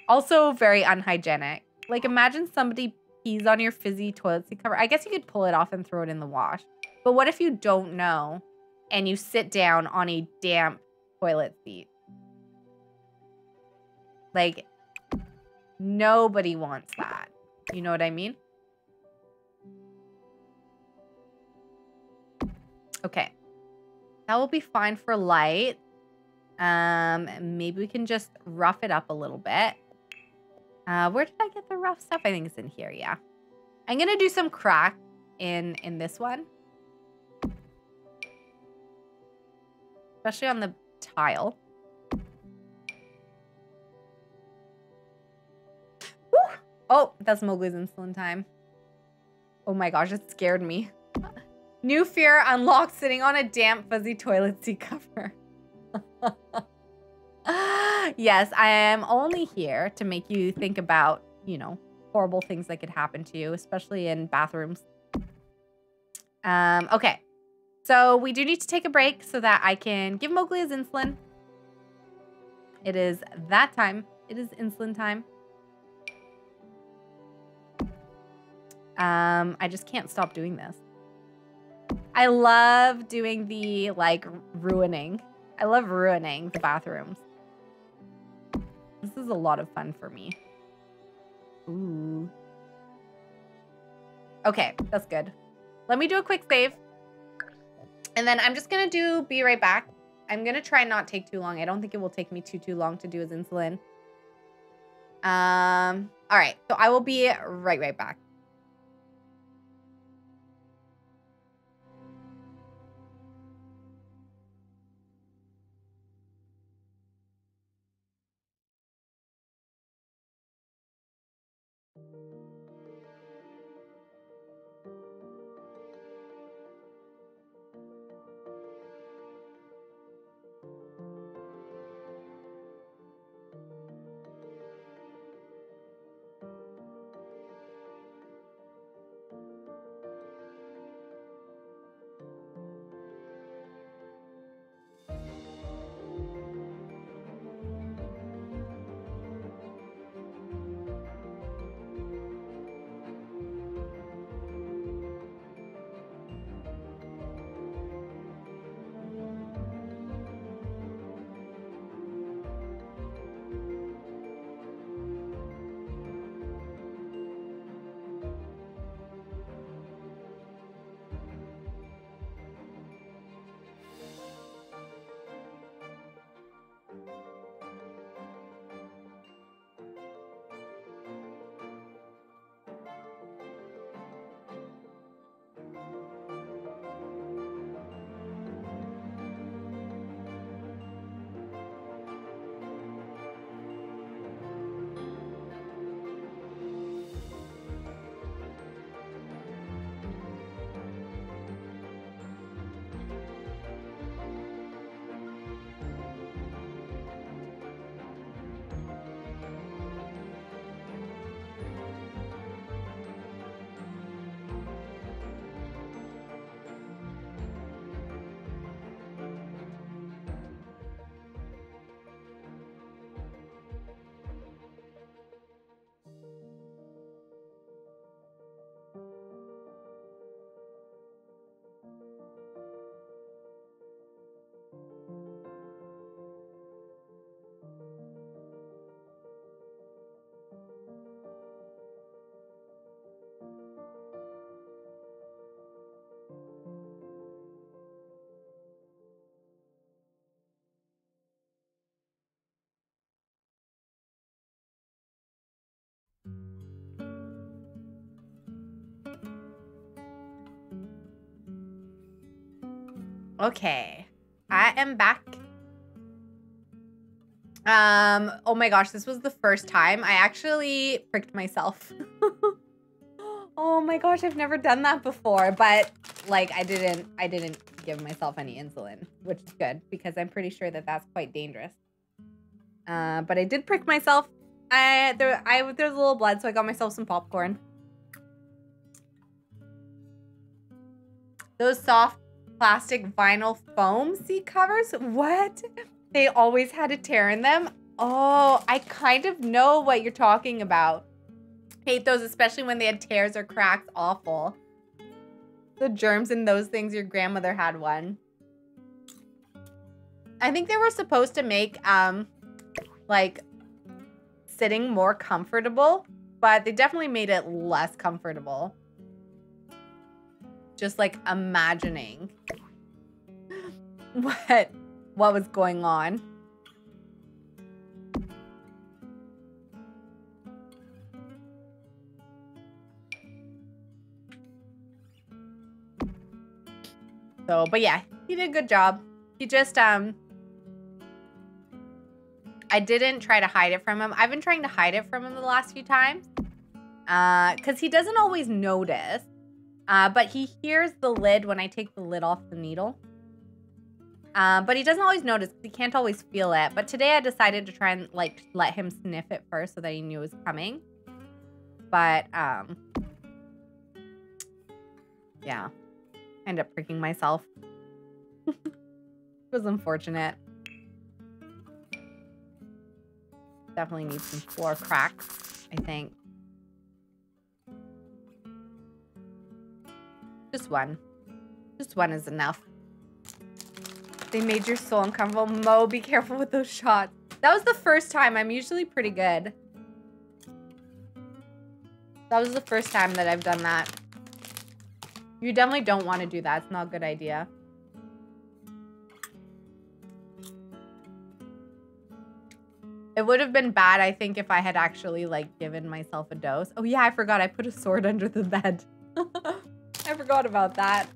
Also very unhygienic. Like imagine somebody pees on your fizzy toilet seat cover. I guess you could pull it off and throw it in the wash. But what if you don't know and you sit down on a damp toilet seat? Like, nobody wants that. You know what I mean? Okay. That will be fine for light. Um, maybe we can just rough it up a little bit. Uh, where did I get the rough stuff? I think it's in here, yeah. I'm gonna do some crack in in this one. Especially on the tile. Woo! Oh, that's Mowgli's insulin time. Oh my gosh, it scared me. New fear unlocked sitting on a damp, fuzzy toilet seat cover. yes, I am only here to make you think about, you know, horrible things that could happen to you, especially in bathrooms. Um, okay. So we do need to take a break so that I can give Mowgli his insulin. It is that time. It is insulin time. Um, I just can't stop doing this. I love doing the, like, ruining. I love ruining the bathrooms. This is a lot of fun for me. Ooh. Okay, that's good. Let me do a quick save. And then I'm just going to do be right back. I'm going to try not take too long. I don't think it will take me too, too long to do his insulin. Um, all right. So I will be right, right back. Okay. I am back. Um, oh my gosh, this was the first time I actually pricked myself. oh my gosh, I've never done that before, but like I didn't I didn't give myself any insulin, which is good because I'm pretty sure that that's quite dangerous. Uh, but I did prick myself. I there I there's a little blood, so I got myself some popcorn. Those soft plastic vinyl foam seat covers? What? They always had a tear in them? Oh, I kind of know what you're talking about. Hate those, especially when they had tears or cracks. Awful. The germs in those things, your grandmother had one. I think they were supposed to make, um, like, sitting more comfortable, but they definitely made it less comfortable just like imagining what what was going on. So, but yeah, he did a good job. He just um I didn't try to hide it from him. I've been trying to hide it from him the last few times. Uh, cuz he doesn't always notice. Uh, but he hears the lid when I take the lid off the needle. Uh, but he doesn't always notice. He can't always feel it. But today I decided to try and like let him sniff it first so that he knew it was coming. But um, yeah, I ended up pricking myself. it was unfortunate. Definitely need some floor cracks, I think. Just one. Just one is enough. They made your soul uncomfortable. Mo, be careful with those shots. That was the first time. I'm usually pretty good. That was the first time that I've done that. You definitely don't want to do that. It's not a good idea. It would have been bad, I think, if I had actually, like, given myself a dose. Oh, yeah, I forgot. I put a sword under the bed. I forgot about that.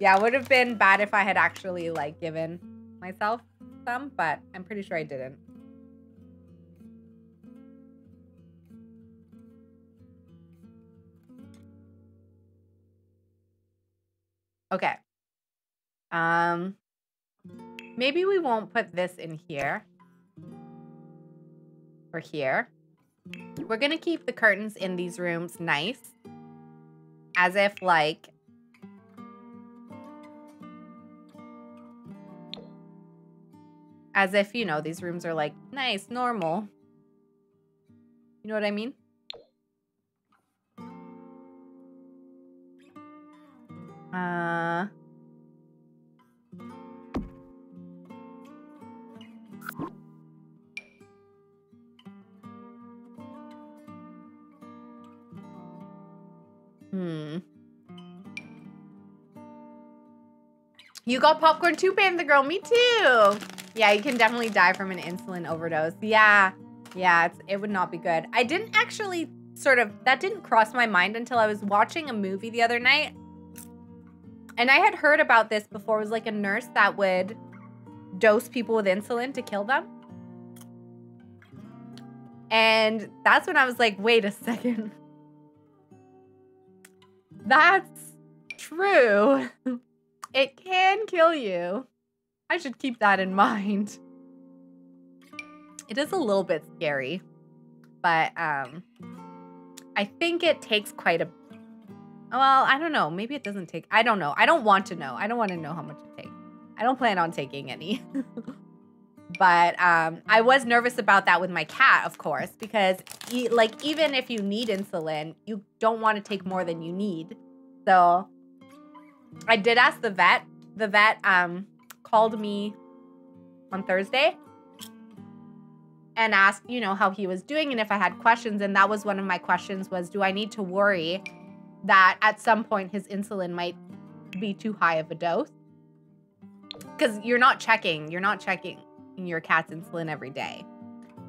Yeah, would have been bad if I had actually like given myself some, but I'm pretty sure I didn't. Okay. Um, maybe we won't put this in here. Or here. We're going to keep the curtains in these rooms nice as if like as if you know these rooms are like nice normal. You know what i mean? Uh Hmm. You got popcorn too, Panda Girl. Me too. Yeah, you can definitely die from an insulin overdose. Yeah. Yeah, it would not be good. I didn't actually sort of, that didn't cross my mind until I was watching a movie the other night. And I had heard about this before. It was like a nurse that would dose people with insulin to kill them. And that's when I was like, wait a second. That's true. It can kill you. I should keep that in mind. It is a little bit scary, but um, I think it takes quite a. Well, I don't know. Maybe it doesn't take. I don't know. I don't want to know. I don't want to know how much it takes. I don't plan on taking any. but um, I was nervous about that with my cat, of course, because e like even if you need insulin, you don't want to take more than you need. So I did ask the vet. The vet um, called me on Thursday and asked, you know, how he was doing and if I had questions. And that was one of my questions was, do I need to worry that at some point his insulin might be too high of a dose? Because you're not checking, you're not checking your cat's insulin every day.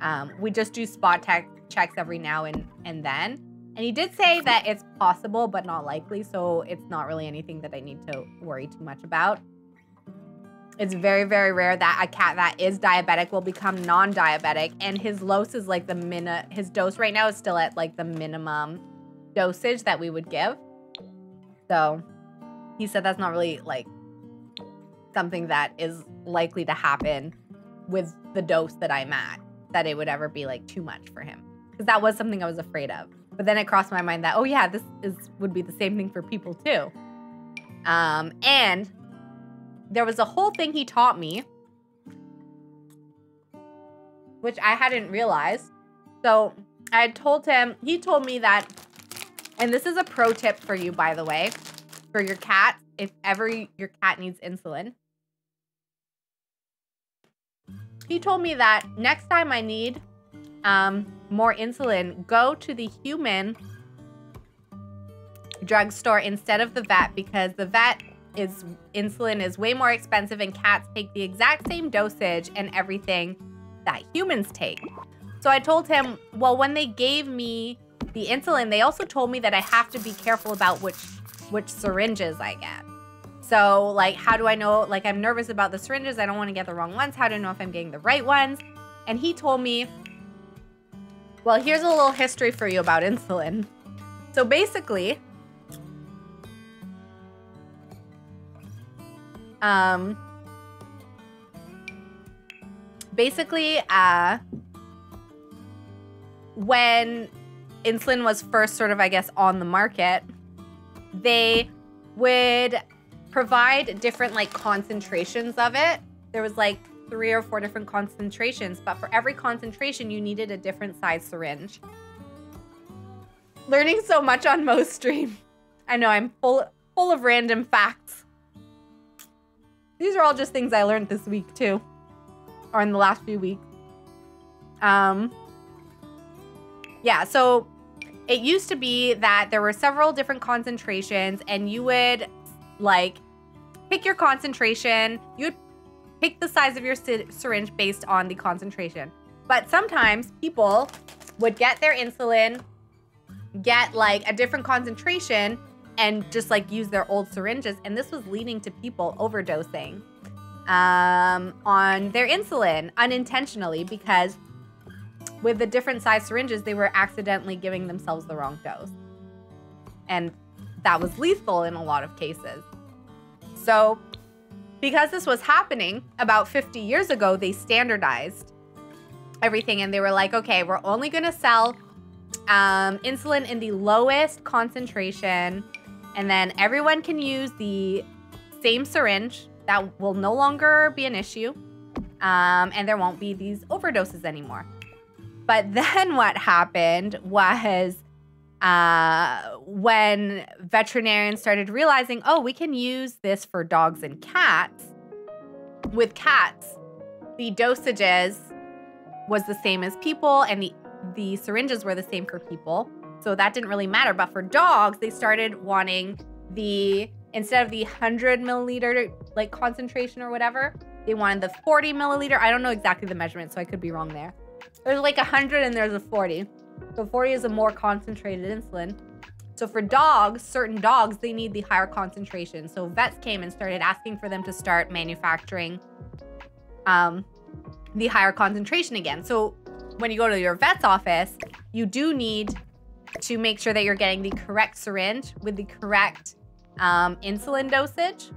Um, we just do spot checks every now and, and then. And he did say that it's possible, but not likely. So it's not really anything that I need to worry too much about. it's very, very rare that a cat that is diabetic will become non-diabetic. And his dose is like the min his dose right now is still at like the minimum dosage that we would give. So he said that's not really like something that is likely to happen with the dose that I'm at, that it would ever be like too much for him. Because that was something I was afraid of. But then it crossed my mind that, oh yeah, this is would be the same thing for people too. Um, and there was a whole thing he taught me, which I hadn't realized. So I told him, he told me that, and this is a pro tip for you, by the way, for your cat, if ever your cat needs insulin. He told me that next time I need um, more insulin, go to the human drugstore instead of the vet because the vet is insulin is way more expensive and cats take the exact same dosage and everything that humans take. So I told him, well, when they gave me the insulin, they also told me that I have to be careful about which which syringes I get. So like, how do I know, like I'm nervous about the syringes. I don't want to get the wrong ones. How do I know if I'm getting the right ones? And he told me, well, here's a little history for you about insulin. So basically, um, basically, uh, when insulin was first sort of, I guess, on the market, they would provide different like concentrations of it. There was like three or four different concentrations, but for every concentration, you needed a different size syringe. Learning so much on MoStream. I know I'm full full of random facts. These are all just things I learned this week too, or in the last few weeks. Um, yeah, so it used to be that there were several different concentrations and you would like pick your concentration. You would pick the size of your syringe based on the concentration. But sometimes people would get their insulin, get like a different concentration, and just like use their old syringes. And this was leading to people overdosing um, on their insulin unintentionally because with the different size syringes, they were accidentally giving themselves the wrong dose. And that was lethal in a lot of cases. So, because this was happening about 50 years ago, they standardized everything and they were like, okay, we're only going to sell um, insulin in the lowest concentration, and then everyone can use the same syringe. That will no longer be an issue, um, and there won't be these overdoses anymore. But then what happened was uh, when veterinarians started realizing, oh, we can use this for dogs and cats. With cats, the dosages was the same as people, and the the syringes were the same for people. So that didn't really matter. But for dogs, they started wanting the instead of the 100 milliliter like concentration or whatever, they wanted the 40 milliliter. I don't know exactly the measurement, so I could be wrong there. There's like a 100 and there's a 40. So 40 is a more concentrated insulin. So for dogs, certain dogs, they need the higher concentration. So vets came and started asking for them to start manufacturing um, the higher concentration again. So when you go to your vet's office, you do need to make sure that you're getting the correct syringe with the correct um, insulin dosage.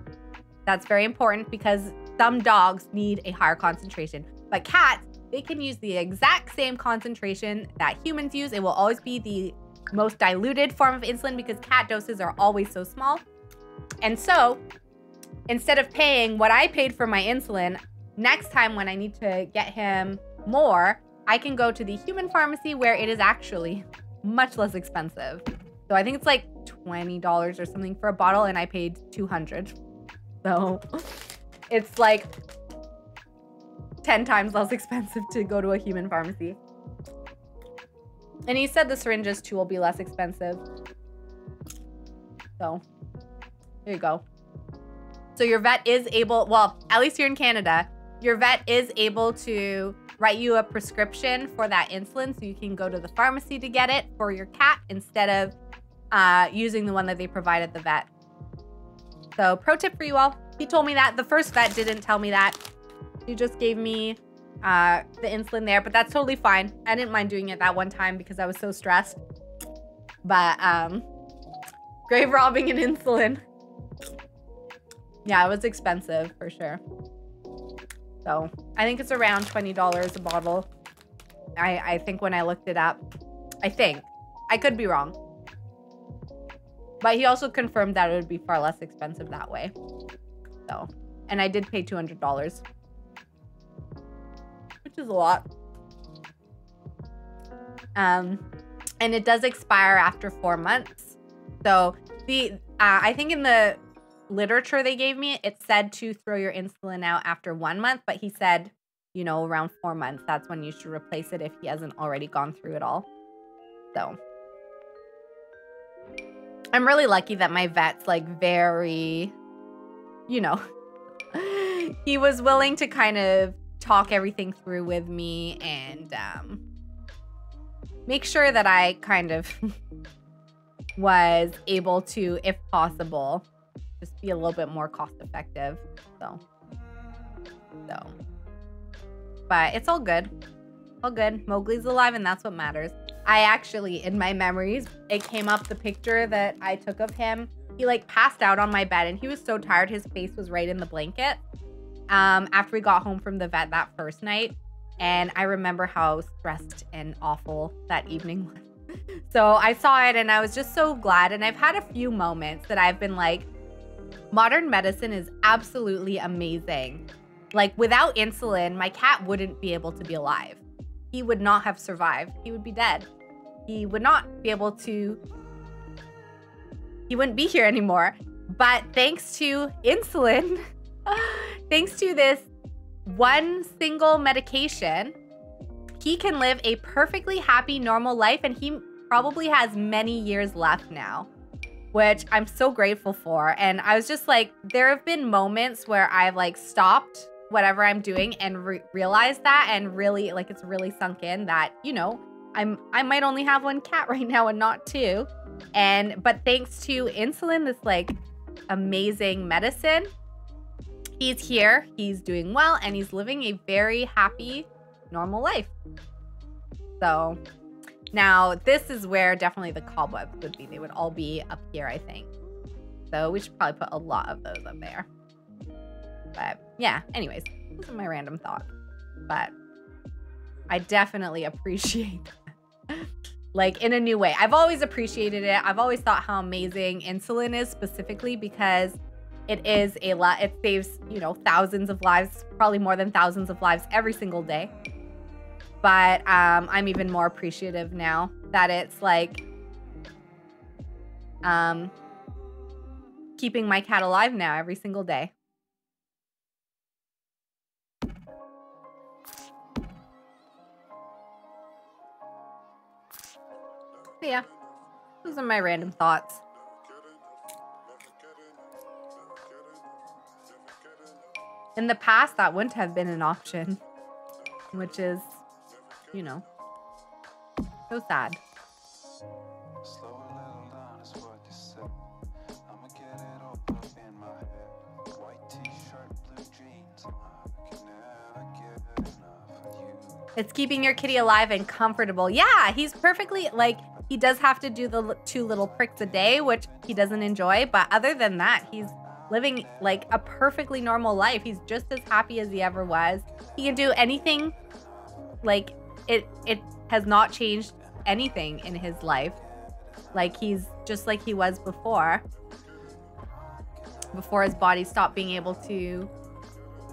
That's very important because some dogs need a higher concentration. But cats, they can use the exact same concentration that humans use. It will always be the most diluted form of insulin because cat doses are always so small. And so, instead of paying what I paid for my insulin, next time when I need to get him more, I can go to the human pharmacy where it is actually much less expensive. So I think it's like $20 or something for a bottle and I paid 200. So it's like 10 times less expensive to go to a human pharmacy. And he said the syringes too will be less expensive. So, there you go. So your vet is able, well, at least here in Canada, your vet is able to write you a prescription for that insulin so you can go to the pharmacy to get it for your cat instead of uh, using the one that they provide at the vet. So pro tip for you all. He told me that. The first vet didn't tell me that. He just gave me uh, the insulin there, but that's totally fine. I didn't mind doing it that one time because I was so stressed. But um, grave robbing and insulin. Yeah, it was expensive for sure. So I think it's around $20 a bottle. I, I think when I looked it up, I think. I could be wrong. But he also confirmed that it would be far less expensive that way. So, and I did pay $200, which is a lot. Um, and it does expire after four months. So the, uh, I think in the literature they gave me, it said to throw your insulin out after one month, but he said, you know, around four months, that's when you should replace it if he hasn't already gone through it all. So I'm really lucky that my vet's like very, you know, he was willing to kind of talk everything through with me and um, make sure that I kind of was able to, if possible, just be a little bit more cost effective. So, so, but it's all good. All good. Mowgli's alive and that's what matters. I actually, in my memories, it came up the picture that I took of him. He like passed out on my bed and he was so tired. His face was right in the blanket. Um, after we got home from the vet that first night. And I remember how stressed and awful that evening was. so I saw it and I was just so glad. And I've had a few moments that I've been like, modern medicine is absolutely amazing. Like without insulin, my cat wouldn't be able to be alive he would not have survived. He would be dead. He would not be able to, he wouldn't be here anymore. But thanks to insulin, thanks to this one single medication, he can live a perfectly happy, normal life. And he probably has many years left now, which I'm so grateful for. And I was just like, there have been moments where I've like stopped whatever I'm doing and re realize that and really like it's really sunk in that, you know, I'm I might only have one cat right now and not two. And but thanks to insulin, this like amazing medicine, he's here, he's doing well, and he's living a very happy, normal life. So now this is where definitely the cobwebs would be. They would all be up here, I think. So we should probably put a lot of those up there. But yeah, anyways, those are my random thoughts. But I definitely appreciate that. like in a new way. I've always appreciated it. I've always thought how amazing insulin is specifically because it is a lot it saves, you know, thousands of lives, probably more than thousands of lives every single day. But um, I'm even more appreciative now that it's like um keeping my cat alive now every single day. But yeah, those are my random thoughts. In the past, that wouldn't have been an option, which is, you know, so sad. It's keeping your kitty alive and comfortable. Yeah, he's perfectly like he does have to do the two little pricks a day, which he doesn't enjoy. But other than that, he's living like a perfectly normal life. He's just as happy as he ever was. He can do anything. Like it, it has not changed anything in his life. Like he's just like he was before. Before his body stopped being able to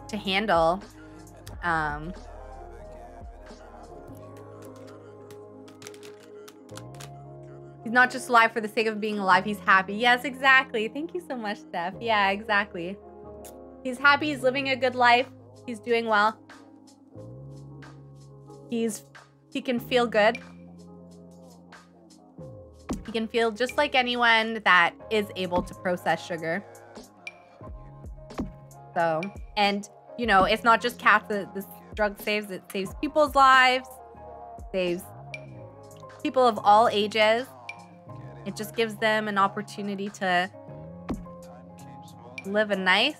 to handle um He's not just alive for the sake of being alive. He's happy. Yes, exactly. Thank you so much, Steph. Yeah, exactly. He's happy. He's living a good life. He's doing well. He's he can feel good. He can feel just like anyone that is able to process sugar. So, and you know, it's not just cats that this drug saves. It saves people's lives, saves people of all ages. It just gives them an opportunity to live a nice,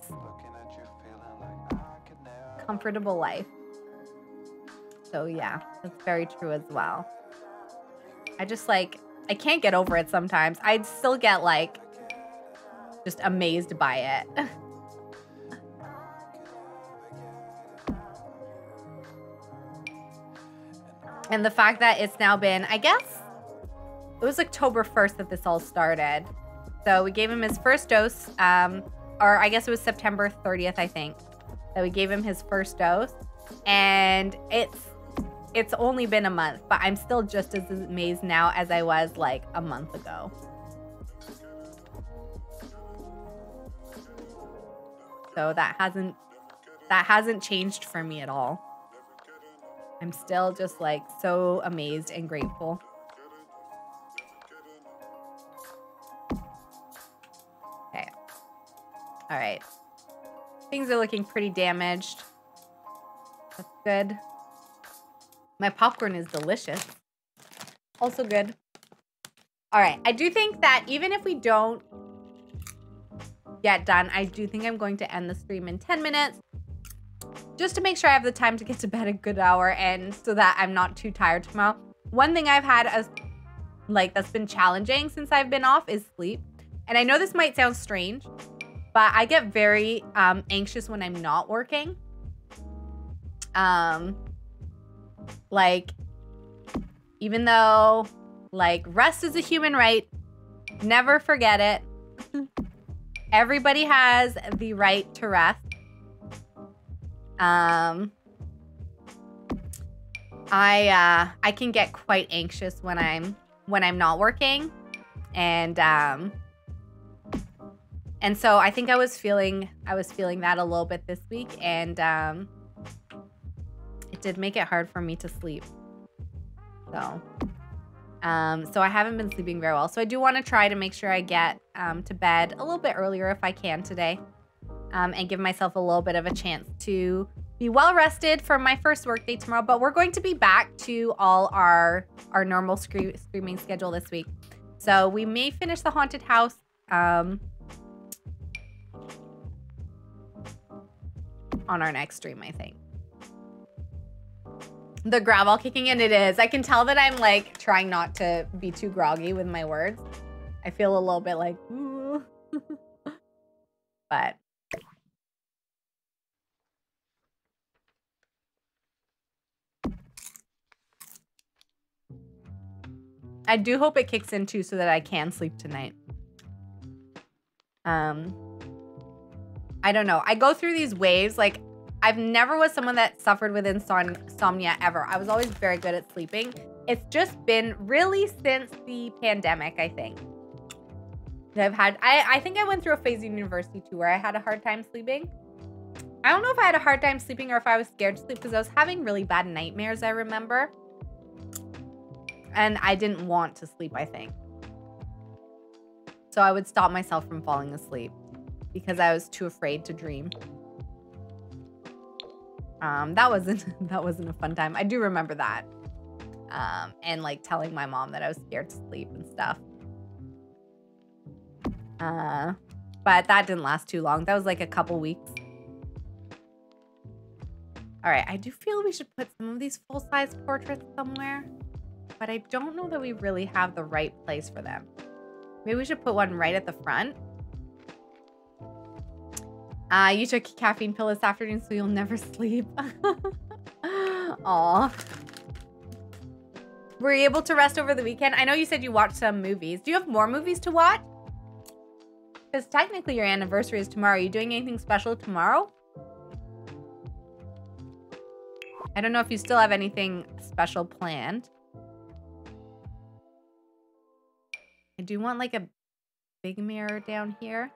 comfortable life. So yeah, that's very true as well. I just like, I can't get over it sometimes. I'd still get like, just amazed by it. and the fact that it's now been, I guess, it was October 1st that this all started. So we gave him his first dose, um, or I guess it was September 30th, I think, that we gave him his first dose. And it's it's only been a month, but I'm still just as amazed now as I was like a month ago. So that hasn't that hasn't changed for me at all. I'm still just like so amazed and grateful. All right. Things are looking pretty damaged. That's good. My popcorn is delicious. Also good. All right. I do think that even if we don't get done, I do think I'm going to end the stream in 10 minutes just to make sure I have the time to get to bed a good hour and so that I'm not too tired tomorrow. One thing I've had as like that's been challenging since I've been off is sleep. And I know this might sound strange, but I get very um, anxious when I'm not working. Um, like, even though like rest is a human right, never forget it. Everybody has the right to rest. Um, I uh, I can get quite anxious when I'm when I'm not working, and um, and so I think I was feeling I was feeling that a little bit this week, and um, it did make it hard for me to sleep. So, um, so I haven't been sleeping very well. So I do want to try to make sure I get um, to bed a little bit earlier if I can today um, and give myself a little bit of a chance to be well rested for my first workday tomorrow. But we're going to be back to all our our normal scre- streaming schedule this week. So we may finish the haunted house. Um, on our next stream, I think. The Gravol kicking in, it is. I can tell that I'm like trying not to be too groggy with my words. I feel a little bit like, but I do hope it kicks in too so that I can sleep tonight. Um, I don't know. I go through these waves. Like, I've never was someone that suffered with insomnia ever. I was always very good at sleeping. It's just been really since the pandemic, I think. I've had, I, I think I went through a phase in university too where I had a hard time sleeping. I don't know if I had a hard time sleeping or if I was scared to sleep because I was having really bad nightmares, I remember. And I didn't want to sleep, I think. So I would stop myself from falling asleep because I was too afraid to dream. Um, that wasn't that wasn't a fun time. I do remember that. Um, and like telling my mom that I was scared to sleep and stuff. Uh, but that didn't last too long. That was like a couple weeks. All right, I do feel we should put some of these full-size portraits somewhere but I don't know that we really have the right place for them. Maybe we should put one right at the front. Uh, you took caffeine pill this afternoon, so you'll never sleep. Aw. Were you able to rest over the weekend? I know you said you watched some movies. Do you have more movies to watch? Because technically your anniversary is tomorrow. Are you doing anything special tomorrow? I don't know if you still have anything special planned. I do want like a big mirror down here.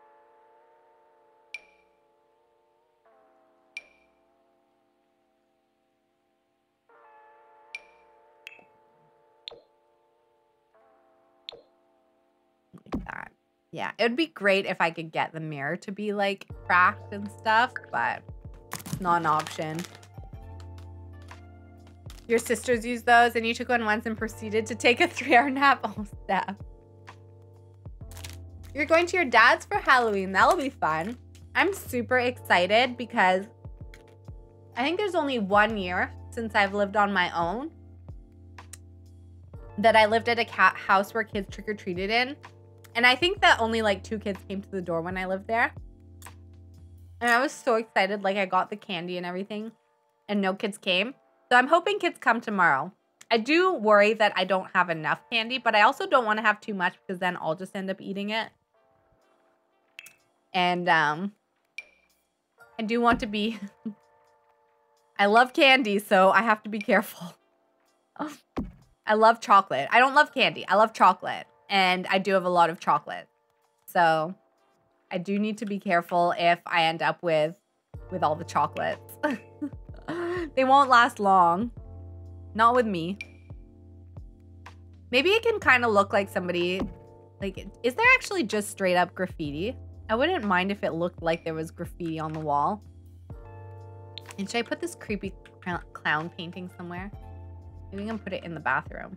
Like that. Yeah, it would be great if I could get the mirror to be like cracked and stuff, but not an option. Your sisters used those and you took one once and proceeded to take a three hour nap. Oh, Steph. You're going to your dad's for Halloween. That'll be fun. I'm super excited because I think there's only one year since I've lived on my own that I lived at a cat house where kids trick or treated in. And I think that only like two kids came to the door when I lived there. And I was so excited. Like I got the candy and everything and no kids came. So I'm hoping kids come tomorrow. I do worry that I don't have enough candy, but I also don't want to have too much because then I'll just end up eating it. And um, I do want to be... I love candy, so I have to be careful. I love chocolate. I don't love candy. I love chocolate. And I do have a lot of chocolate. So I do need to be careful if I end up with with all the chocolates. they won't last long. Not with me. Maybe it can kind of look like somebody like is there actually just straight up graffiti? I wouldn't mind if it looked like there was graffiti on the wall. And should I put this creepy clown painting somewhere? Maybe we can put it in the bathroom.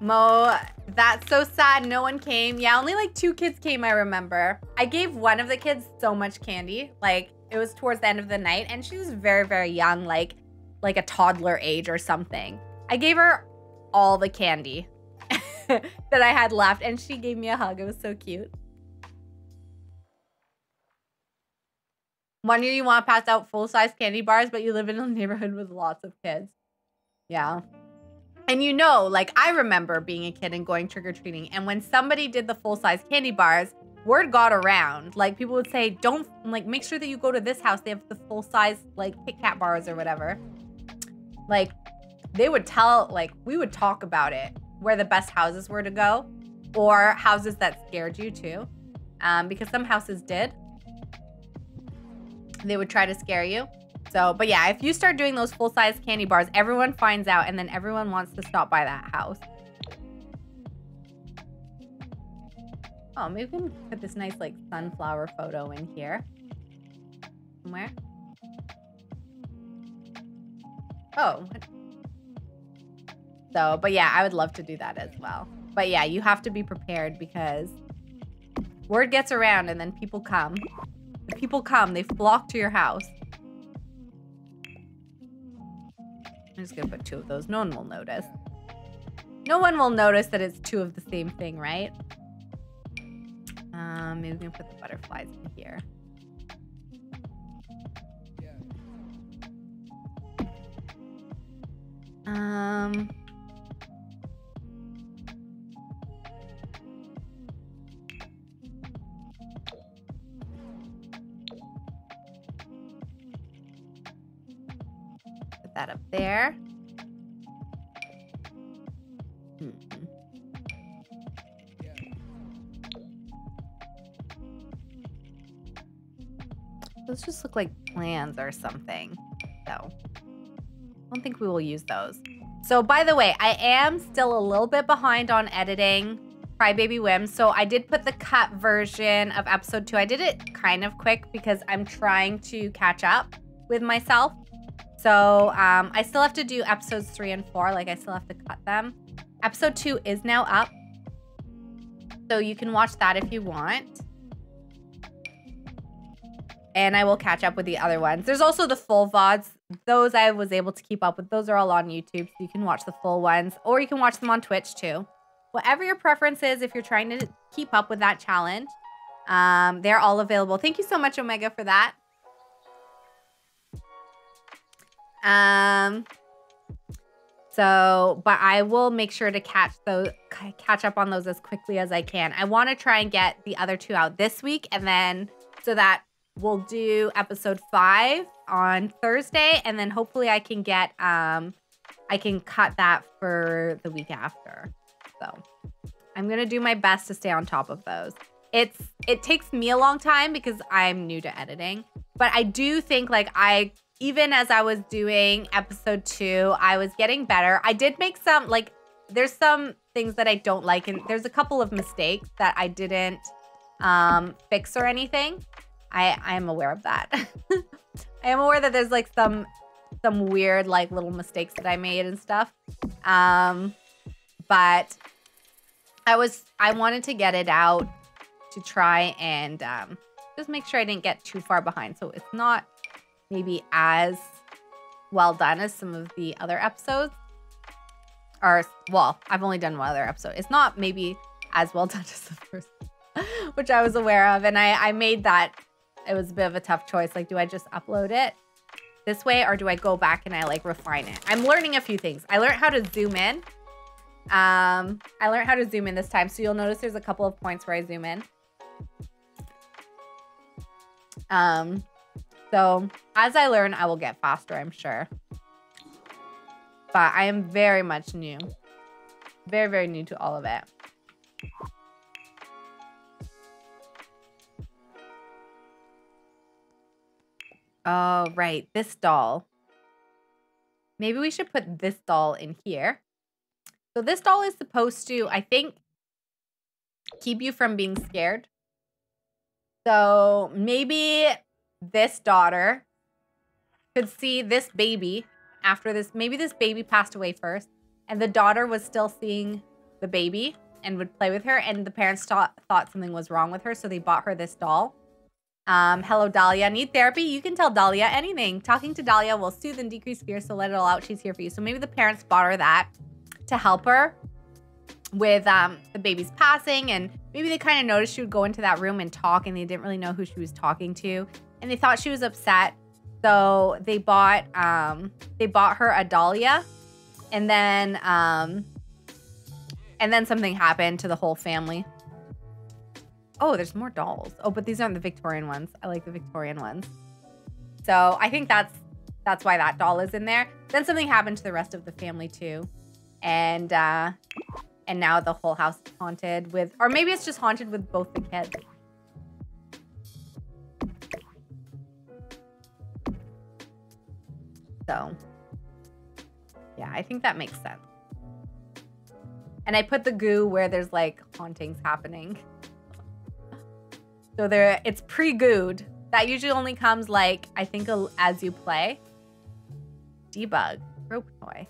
Mo, that's so sad. No one came. Yeah, only like two kids came, I remember. I gave one of the kids so much candy. Like, it was towards the end of the night, and she was very, very young, like, like a toddler age or something. I gave her all the candy that I had left, and she gave me a hug. It was so cute. One year you want to pass out full-size candy bars, but you live in a neighborhood with lots of kids. Yeah. And you know, like I remember being a kid and going trick-or-treating. And when somebody did the full-size candy bars, word got around. Like people would say, don't like make sure that you go to this house. They have the full-size like Kit Kat bars or whatever. Like they would tell, like we would talk about it, where the best houses were to go, or houses that scared you too. Um, because some houses did. They would try to scare you. So, but yeah, if you start doing those full-size candy bars, everyone finds out and then everyone wants to stop by that house. Oh, maybe we can put this nice like sunflower photo in here. Somewhere. Oh. So, but yeah, I would love to do that as well. But yeah, you have to be prepared because word gets around and then people come. People come, they flock to your house. I'm just gonna put two of those. No one will notice. No one will notice that it's two of the same thing, right? Um, maybe we can put the butterflies in here. Um... that up there. Hmm. Those just look like plans or something. So, I don't think we will use those. So, by the way, I am still a little bit behind on editing Crybaby Whims. So, I did put the cut version of episode two. I did it kind of quick because I'm trying to catch up with myself. So um, I still have to do episodes three and four. Like I still have to cut them. Episode two is now up. So you can watch that if you want. And I will catch up with the other ones. There's also the full VODs. Those I was able to keep up with. Those are all on YouTube. So you can watch the full ones. Or you can watch them on Twitch too. Whatever your preference is, if you're trying to keep up with that challenge, um, they're all available. Thank you so much, Omega, for that. Um, so, but I will make sure to catch those, catch up on those as quickly as I can. I want to try and get the other two out this week, and then so that we'll do episode five on Thursday, and then hopefully I can get um, I can cut that for the week after. So, I'm gonna do my best to stay on top of those. It's it takes me a long time because I'm new to editing, but I do think like I even as I was doing episode two, I was getting better. I did make some, like, there's some things that I don't like, and there's a couple of mistakes that I didn't um, fix or anything. I, I am aware of that. I am aware that there's like some some weird like little mistakes that I made and stuff. Um, but I was I wanted to get it out to try and um, just make sure I didn't get too far behind. So it's not maybe as well done as some of the other episodes. Or well, I've only done one other episode. It's not maybe as well done as the first, which I was aware of, and I I made that. It was a bit of a tough choice. Like, do I just upload it this way, or do I go back and I like refine it? I'm learning a few things. I learned how to zoom in um, I learned how to zoom in this time. So you'll notice there's a couple of points where I zoom in. Um, so as I learn, I will get faster, I'm sure. But I am very much new. Very, very new to all of it. Oh, right. This doll. Maybe we should put this doll in here. So this doll is supposed to, I think, keep you from being scared. So maybe this daughter could see this baby after this. Maybe this baby passed away first, and the daughter was still seeing the baby and would play with her. And the parents thought, thought something was wrong with her, so they bought her this doll. Um, hello, Dahlia. Need therapy? You can tell Dahlia anything. Talking to Dahlia will soothe and decrease fear, so let it all out. She's here for you. So maybe the parents bought her that to help her with um, the baby's passing. And maybe they kind of noticed she would go into that room and talk, and they didn't really know who she was talking to. And they thought she was upset. So they bought um, they bought her a Dahlia, and then um, and then something happened to the whole family. Oh, there's more dolls. Oh, but these aren't the Victorian ones. I like the Victorian ones. So I think that's that's why that doll is in there. Then something happened to the rest of the family too and uh, and now the whole house is haunted with, or maybe it's just haunted with both the kids. So, yeah, I think that makes sense. And I put the goo where there's like hauntings happening. So there, it's pre-gooed. That usually only comes like, I think as you play. Debug, rope toy.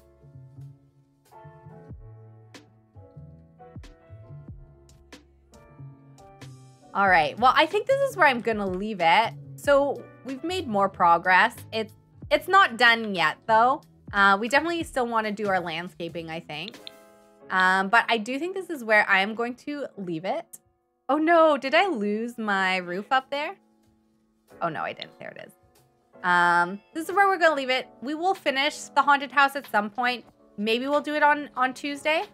All right. Well, I think this is where I'm going to leave it. So we've made more progress. It's it's not done yet, though. Uh, we definitely still want to do our landscaping, I think. Um, but I do think this is where I am going to leave it. Oh no, did I lose my roof up there? Oh no, I didn't. There it is. Um, this is where we're going to leave it. We will finish the haunted house at some point. Maybe we'll do it on, on Tuesday.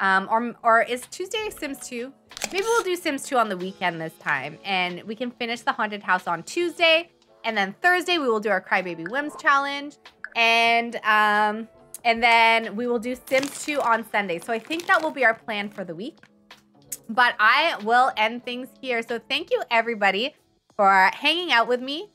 Um, or, or is Tuesday Sims 2? Maybe we'll do Sims 2 on the weekend this time. And we can finish the haunted house on Tuesday. And then Thursday, we will do our Crybaby Whims challenge. And, um, and then we will do Sims 2 on Sunday. So I think that will be our plan for the week. But I will end things here. So thank you, everybody, for hanging out with me